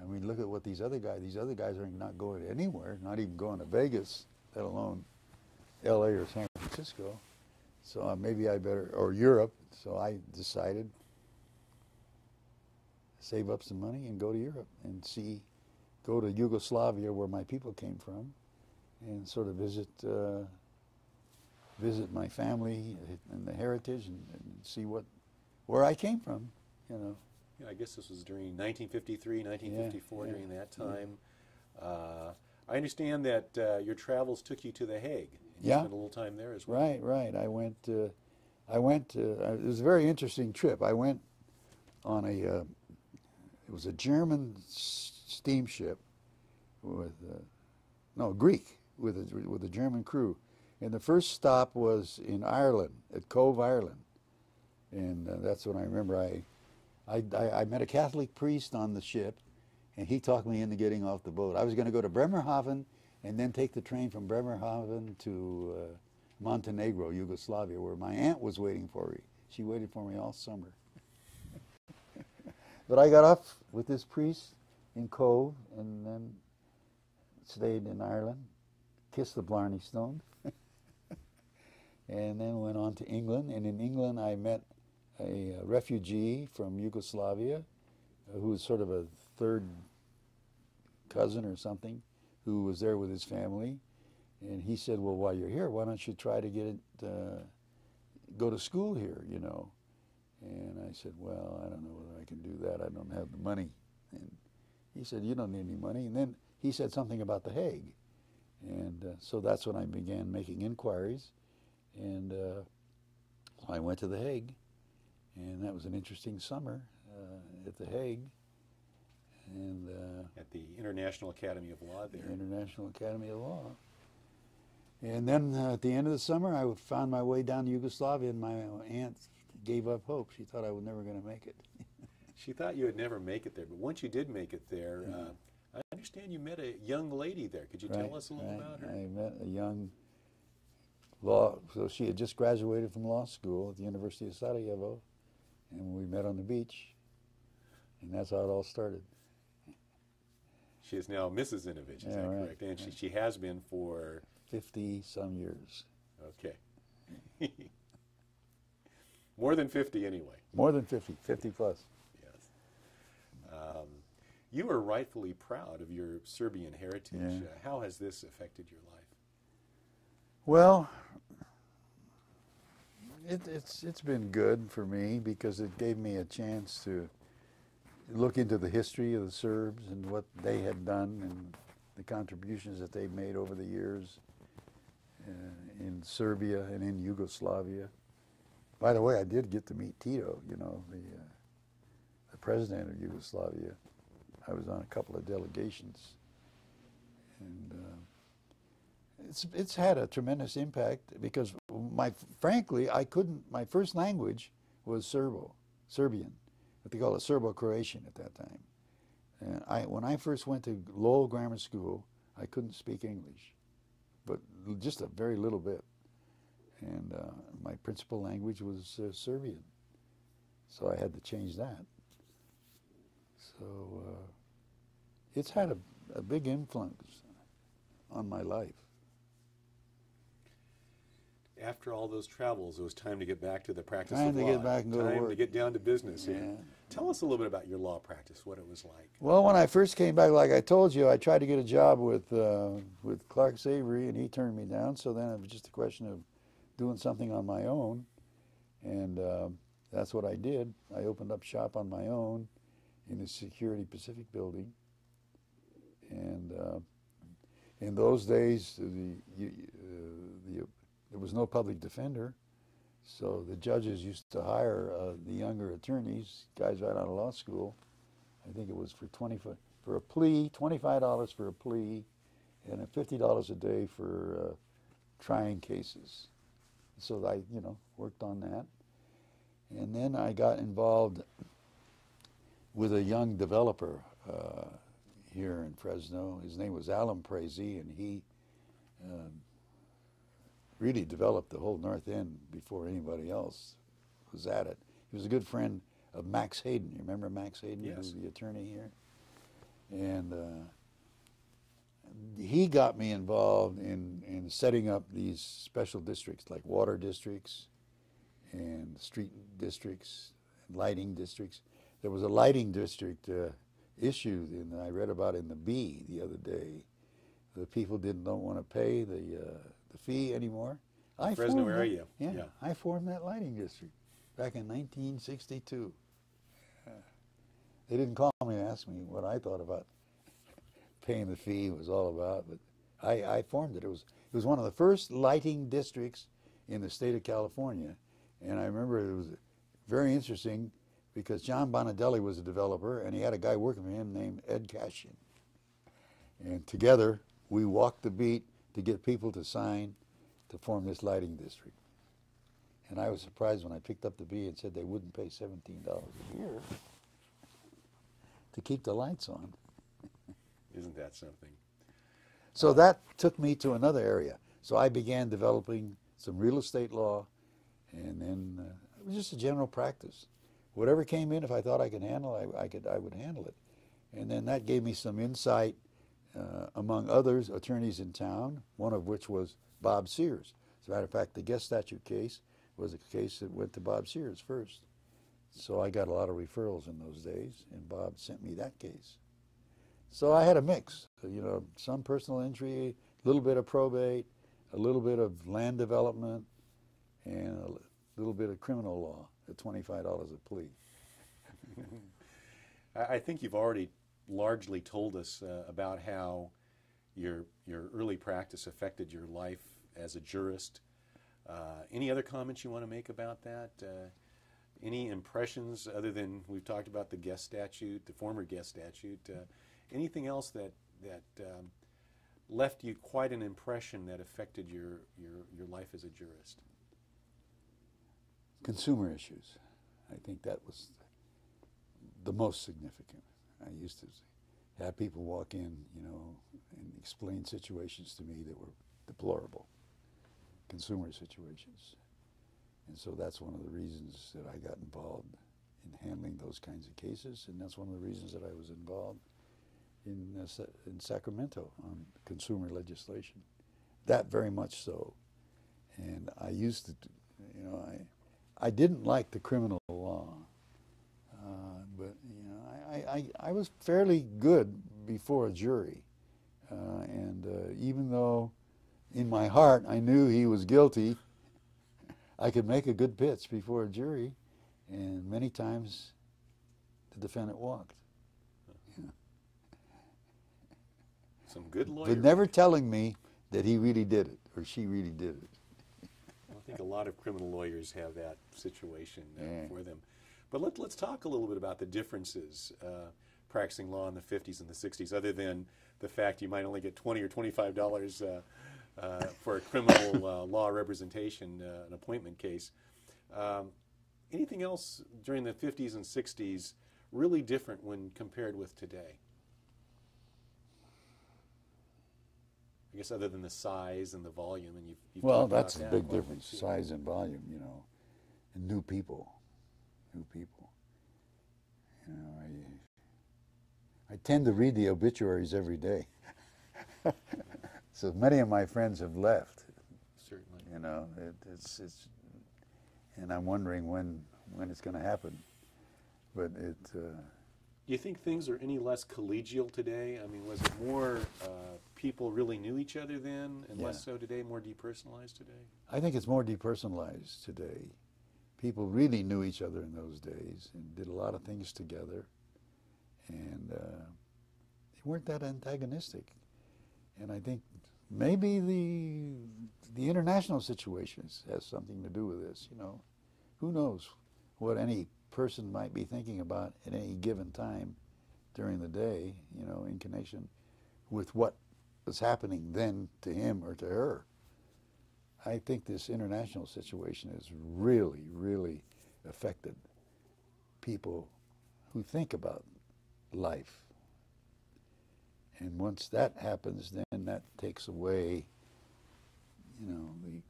I mean, look at what these other guys, these other guys are not going anywhere, not even going to Vegas, let alone LA or San Francisco. So uh, maybe I better, or Europe. So I decided save up some money and go to Europe and see, go to Yugoslavia where my people came from, and sort of visit uh, visit my family and the heritage and, and see what where I came from, you know.
Yeah, I guess this was during 1953, 1954,
yeah,
during that
yeah.
time. Uh, I understand that uh, your travels took you to The Hague. And You
Yeah.
spent a little time there as well.
Right, right. I went. Uh, I went. Uh, it was a very interesting trip. I went on a. Uh, it was a German steamship with, uh, no Greek with a with a German crew, and the first stop was in Ireland at Cobh, Ireland, and uh, that's when I remember I, I, I, I met a Catholic priest on the ship, and he talked me into getting off the boat. I was going to go to Bremerhaven and then take the train from Bremerhaven to uh, Montenegro, Yugoslavia, where my aunt was waiting for me. She waited for me all summer. but I got off with this priest in Cobh and then stayed in Ireland, kissed the Blarney Stone, and then went on to England. And in England, I met a, refugee from Yugoslavia uh, who was sort of a third cousin or something who was there with his family. And he said, Well, while you're here, why don't you try to get it, uh, go to school here, you know? And I said, Well, I don't know whether I can do that. I don't have the money. And he said, You don't need any money. And then he said something about The Hague. And uh, so that's when I began making inquiries. And uh, I went to The Hague. And that was an interesting summer uh, at The Hague. And uh,
At the International Academy of Law there.
The International Academy of Law. And then uh, at the end of the summer, I found my way down to Yugoslavia, and my aunt gave up hope. She thought I was never going to make it.
She thought you would never make it there, but once you did make it there, uh, I understand you met a young lady there. Could you tell us a little
right.
about her?
I met a young law, so she had just graduated from law school at the University of Sarajevo, and we met on the beach, and that's how it all started.
She is now Mrs. Zenovich, is
Yeah,
that
right,
correct? And she, she has been for,
50 some years.
okay. More than 50 anyway.
More than 50, 50 plus.
Yes. Um, you are rightfully proud of your Serbian heritage.
Yeah.
Uh, how has this affected your life?
Well, it, it's it's been good for me because it gave me a chance to look into the history of the Serbs and what they had done and the contributions that they've made over the years uh, in Serbia and in Yugoslavia. By the way, I did get to meet Tito, you know, the uh, president of Yugoslavia. I was on a couple of delegations, and uh, it's it's had a tremendous impact because my frankly I couldn't. My first language was Serbo, Serbian, what they call it Serbo-Croatian at that time. And I when I first went to Lowell Grammar School, I couldn't speak English, but just a very little bit. And uh, my principal language was uh, Serbian, so I had to change that. So uh, it's had a, a big influence on my life.
After all those travels, it was time to get back to the practice
Time
of
to get back and go to
time to
work.
get down to business.
Yeah.
Tell us a little bit about your law practice, what it was like.
Well, when I first came back, like I told you, I tried to get a job with uh, with Clark Savory, and he turned me down. So then it was just a question of doing something on my own, and uh, that's what I did. I opened up shop on my own in the Security Pacific building, and uh, in those days, the you, uh, the there was no public defender, so the judges used to hire uh, the younger attorneys, guys right out of law school. I think it was for twenty for a plea, twenty five dollars for a plea, and fifty dollars a day for uh, trying cases. So I, you know, worked on that, and then I got involved with a young developer uh, here in Fresno. His name was Alan Prazy, and he um, really developed the whole North End before anybody else was at it. He was a good friend of Max Hayden. You remember Max Hayden,
Yes.
who's the attorney here? And uh, he got me involved in, in setting up these special districts, like water districts and street districts, and lighting districts. There was a lighting district uh, issued, and I read about in the Bee the other day. The people didn't don't want to pay the uh, the fee anymore. I
Fresno
formed that-
area,
yeah,
yeah.
I formed that lighting district back in 1962. Uh, They didn't call me and ask me what I thought about paying the fee it was all about, but I, I formed it. It was it was one of the first lighting districts in the state of California, and I remember it was very interesting because John Bonadelle was a developer, and he had a guy working for him named Ed Cashin, and together we walked the beat to get people to sign to form this lighting district. And I was surprised when I picked up the bee and said they wouldn't pay seventeen dollars a year to keep the lights on.
Isn't that something?
So that took me to another area. So I began developing some real estate law, and then uh, it was just a general practice. Whatever came in, if I thought I could handle, I, I could, I would handle it. And then that gave me some insight, uh, among others, attorneys in town. One of which was Bob Sears. As a matter of fact, the guest statute case was a case that went to Bob Sears first. So I got a lot of referrals in those days, and Bob sent me that case. So I had a mix, you know, some personal injury, a little bit of probate, a little bit of land development, and a little bit of criminal law at $25 a plea.
I, I think you've already largely told us uh, about how your your early practice affected your life as a jurist. Uh, any other comments you want to make about that? Uh, any impressions other than we've talked about the guest statute, the former guest statute? Uh, anything else that that um, left you quite an impression that affected your, your, your life as a jurist?
Consumer issues, I think that was the most significant. I used to have people walk in, you know, and explain situations to me that were deplorable, consumer situations. And so that's one of the reasons that I got involved in handling those kinds of cases, and that's one of the reasons that I was involved in, uh, in Sacramento on consumer legislation. That very much so. And I used to, you know, I, I didn't like the criminal law, uh, but you know, I, I, was fairly good before a jury, uh, and uh, even though in my heart I knew he was guilty, I could make a good pitch before a jury, and many times the defendant walked.
Some good lawyers.
But never telling me that he really did it or she really did it.
I think a lot of criminal lawyers have that situation uh,
Yeah.
for them. But let, let's talk a little bit about the differences uh, practicing law in the 50s and the 60s, other than the fact you might only get 20 or 25 dollars uh, uh, for a criminal uh, law representation, uh, an appointment case. Um, anything else during the 50s and 60s really different when compared with today? I guess other than the size and the volume, and you've, you've
Well, that's a big
quite a bit,
difference, size and volume, you know, and new people, new people. You know, I, I tend to read the obituaries every day. so many of my friends have left,
Certainly.
you know, it, it's, it's, and I'm wondering when, when it's going to happen. But it, uh,
Do you think things are any less collegial today? I mean, was it more uh, people really knew each other then, and less so today, more depersonalized today?
I think it's more depersonalized today. People really knew each other in those days and did a lot of things together, and uh, they weren't that antagonistic. And I think maybe the the international situation has something to do with this. You know, who knows what any person might be thinking about at any given time during the day. You know, in connection with what was happening then to him or to her. I think this international situation has really, really affected people who think about life. And once that happens, then that takes away, you know, the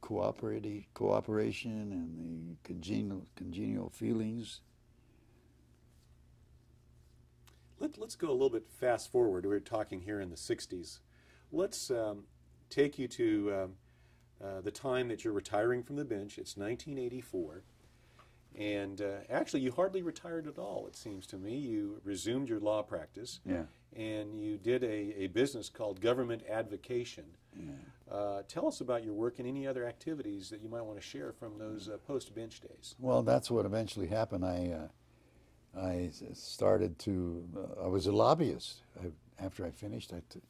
cooperation and the congenial, congenial feelings.
Let, let's go a little bit fast forward. We were talking here in the 60s. Let's um, take you to um, uh, the time that you're retiring from the bench. It's 1984. And uh, actually, you hardly retired at all, it seems to me. You resumed your law practice.
Yeah.
And you did a, a business called Government Advocation. Uh, tell us about your work and any other activities that you might want to share from those uh, post bench days.
Well, that's what eventually happened. I uh, I started to. Uh, I was a lobbyist. I, after I finished, I t-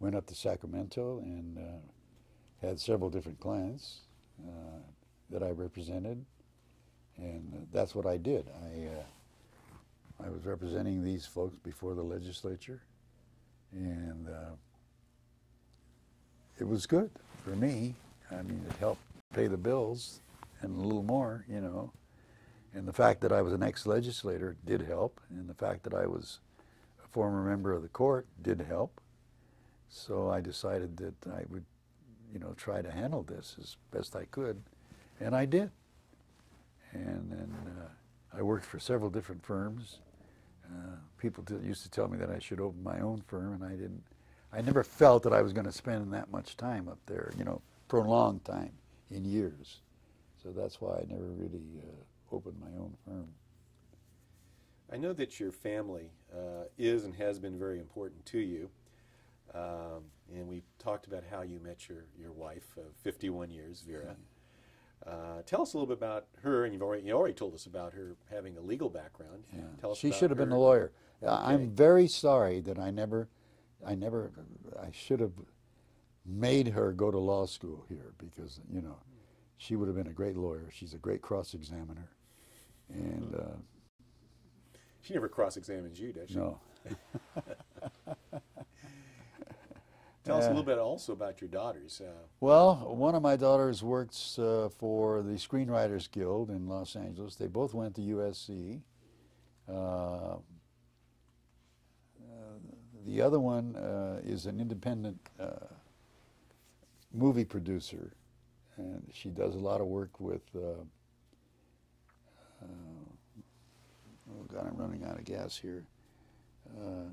went up to Sacramento and uh, had several different clients uh, that I represented, and uh, that's what I did. I uh, I was representing these folks before the legislature, and uh, it was good for me. I mean, it helped pay the bills and a little more, you know. And the fact that I was an ex-legislator did help, and the fact that I was a former member of the court did help. So I decided that I would, you know, try to handle this as best I could, and I did. And then uh, I worked for several different firms. Uh, people used to tell me that I should open my own firm, and I didn't. I never felt that I was going to spend that much time up there, you know, prolonged time in years. So that's why I never really uh, opened my own firm.
I know that your family uh, is and has been very important to you. Um, and we talked about how you met your, your wife of 51 years, Vera. Uh, tell us a little bit about her, and you've already, you already told us about her having a legal background.
Yeah.
Tell us
she should have been a lawyer. I-
Okay.
I'm very sorry that I never, I never, I should have made her go to law school here because you know, she would have been a great lawyer. She's a great cross-examiner, and uh,
She never cross examines you, does she?
no,
Tell us a little bit also about your daughters. Uh,
Well, one of my daughters works uh, for the Screenwriters Guild in Los Angeles. They both went to USC. Uh, uh, the other one uh, is an independent uh, movie producer, and she does a lot of work with. Uh, uh, oh God, I'm running out of gas here. Uh,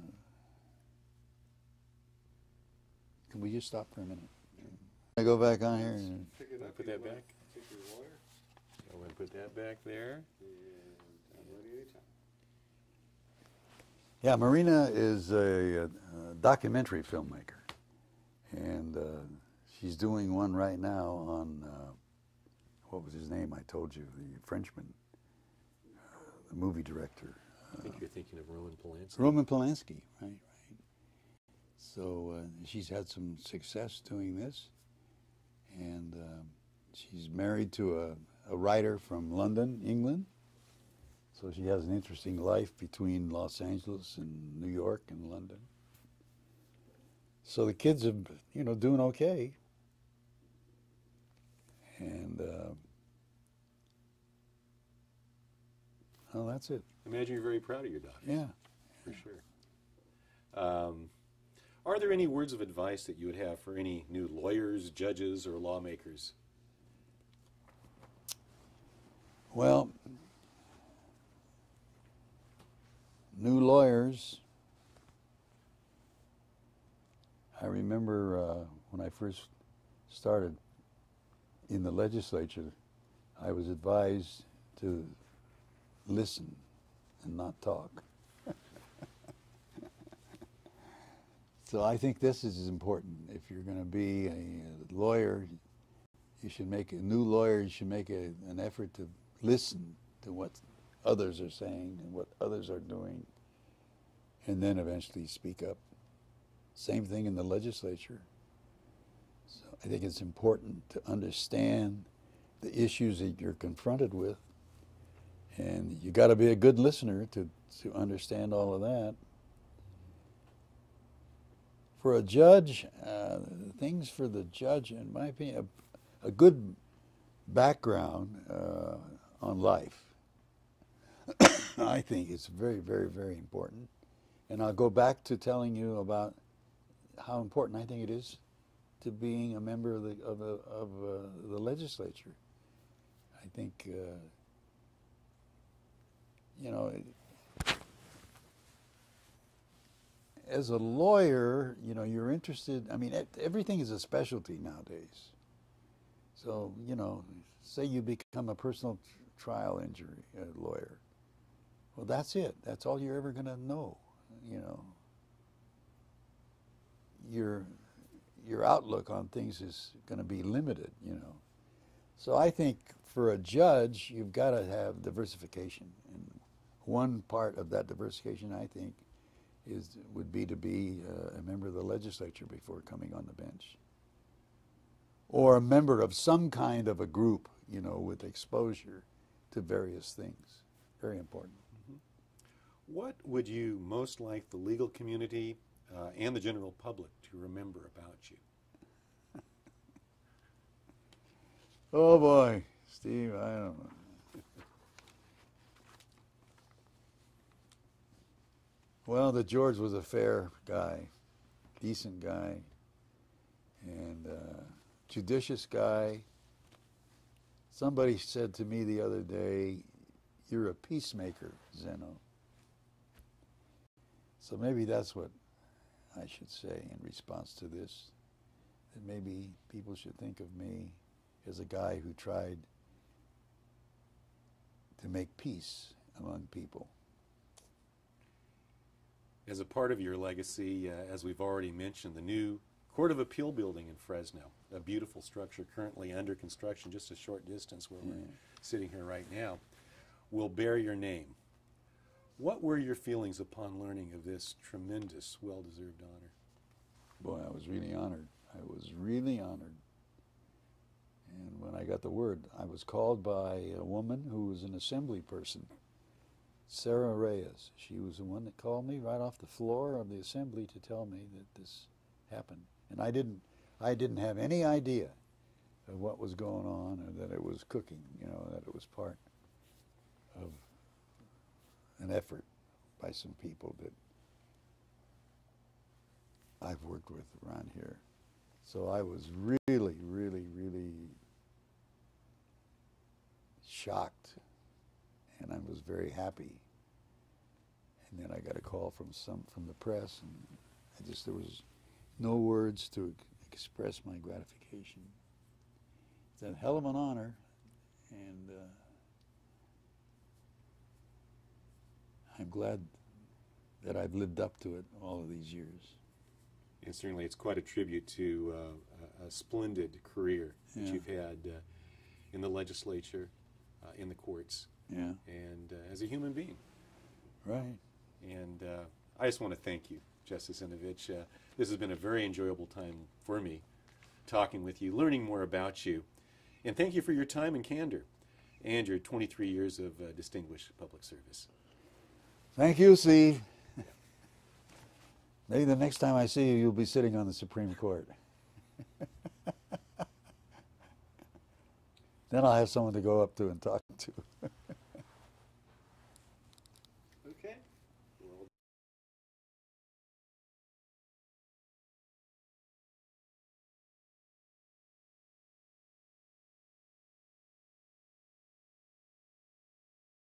can we just stop for a minute? I go back on here. And,
Pick it up.
put that back?
Take your water,
I'm going to put that back there.
and I'm ready anytime.
yeah, Marina is a, a documentary filmmaker, and uh, she's doing one right now on uh, what was his name? I told you, the Frenchman, uh, the movie director,
I think you're thinking of Roman Polanski.
Roman Polanski. Right, right. So uh, she's had some success doing this, and uh, she's married to a, a writer from London, England. So she has an interesting life between Los Angeles and New York and London. So the kids are, you know, doing okay. And, uh, well, that's it.
Imagine you're very proud of your daughter.
Yeah.
for sure. Um, are there any words of advice that you would have for any new lawyers, judges, or lawmakers?
Well, new lawyers. I remember uh, when I first started in the legislature, I was advised to listen and not talk. So I think this is important. If you're going to be a lawyer, you should make a new lawyer. You should make a, an effort to listen to what others are saying and what others are doing, and then eventually speak up. Same thing in the legislature. So I think it's important to understand the issues that you're confronted with, and you got to be a good listener to to understand all of that. For a judge, uh, things for the judge, in my opinion, a, a good background uh, on life. I think it's very, very, very important. And I'll go back to telling you about how important I think it is to being a member of the of, the, of uh, the legislature. I think uh, you know. As a lawyer, you know, you're interested. I mean, everything is a specialty nowadays. So, you know, say you become a personal trial injury lawyer. Well, that's it. That's all you're ever going to know, you know. Your your outlook on things is going to be limited, you know. So I think for a judge, you've got to have diversification. And one part of that diversification, I think, is would be to be uh, a member of the legislature before coming on the bench or a member of some kind of a group, you know, with exposure to various things. Very important.
Mm-hmm. What would you most like the legal community uh, and the general public to remember about you?
oh boy, Steve, I don't know. Well, the George was a fair guy, decent guy, and. Uh, judicious guy. Somebody said to me the other day, You're a peacemaker, Zeno. So maybe that's what I should say in response to this. That maybe people should think of me as a guy who tried to make peace among people.
As a part of your legacy, uh, as we've already mentioned, the new Court of Appeal building in Fresno, a beautiful structure currently under construction just a short distance where we're sitting here right now, will bear your name. What were your feelings upon learning of this tremendous, well deserved honor?
Boy, I was really honored. I was really honored. And when I got the word, I was called by a woman who was an assembly person, Sarah Reyes. She was the one that called me right off the floor of the assembly to tell me that this happened and I didn't I didn't have any idea of what was going on or that it was cooking, you know, that it was part of an effort by some people that I've worked with around here. So I was really, really, really shocked and I was very happy. And then I got a call from some from the press and I just there was no words to express my gratification. It's a hell of an honor, and uh, I'm glad that I've lived up to it all of these years.
And certainly, it's quite a tribute to uh, a splendid career that yeah. you've had uh, in the legislature, uh, in the courts,
yeah.
And uh, as a human being.
Right.
And uh, I just want to thank you, Justice Zenovich. Uh, this has been a very enjoyable time for me, talking with you, learning more about you. And thank you for your time and candor and your 23 years of uh, distinguished public service.
Thank you, Steve. Maybe the next time I see you, you'll be sitting on the Supreme Court. then I'll have someone to go up to and talk to.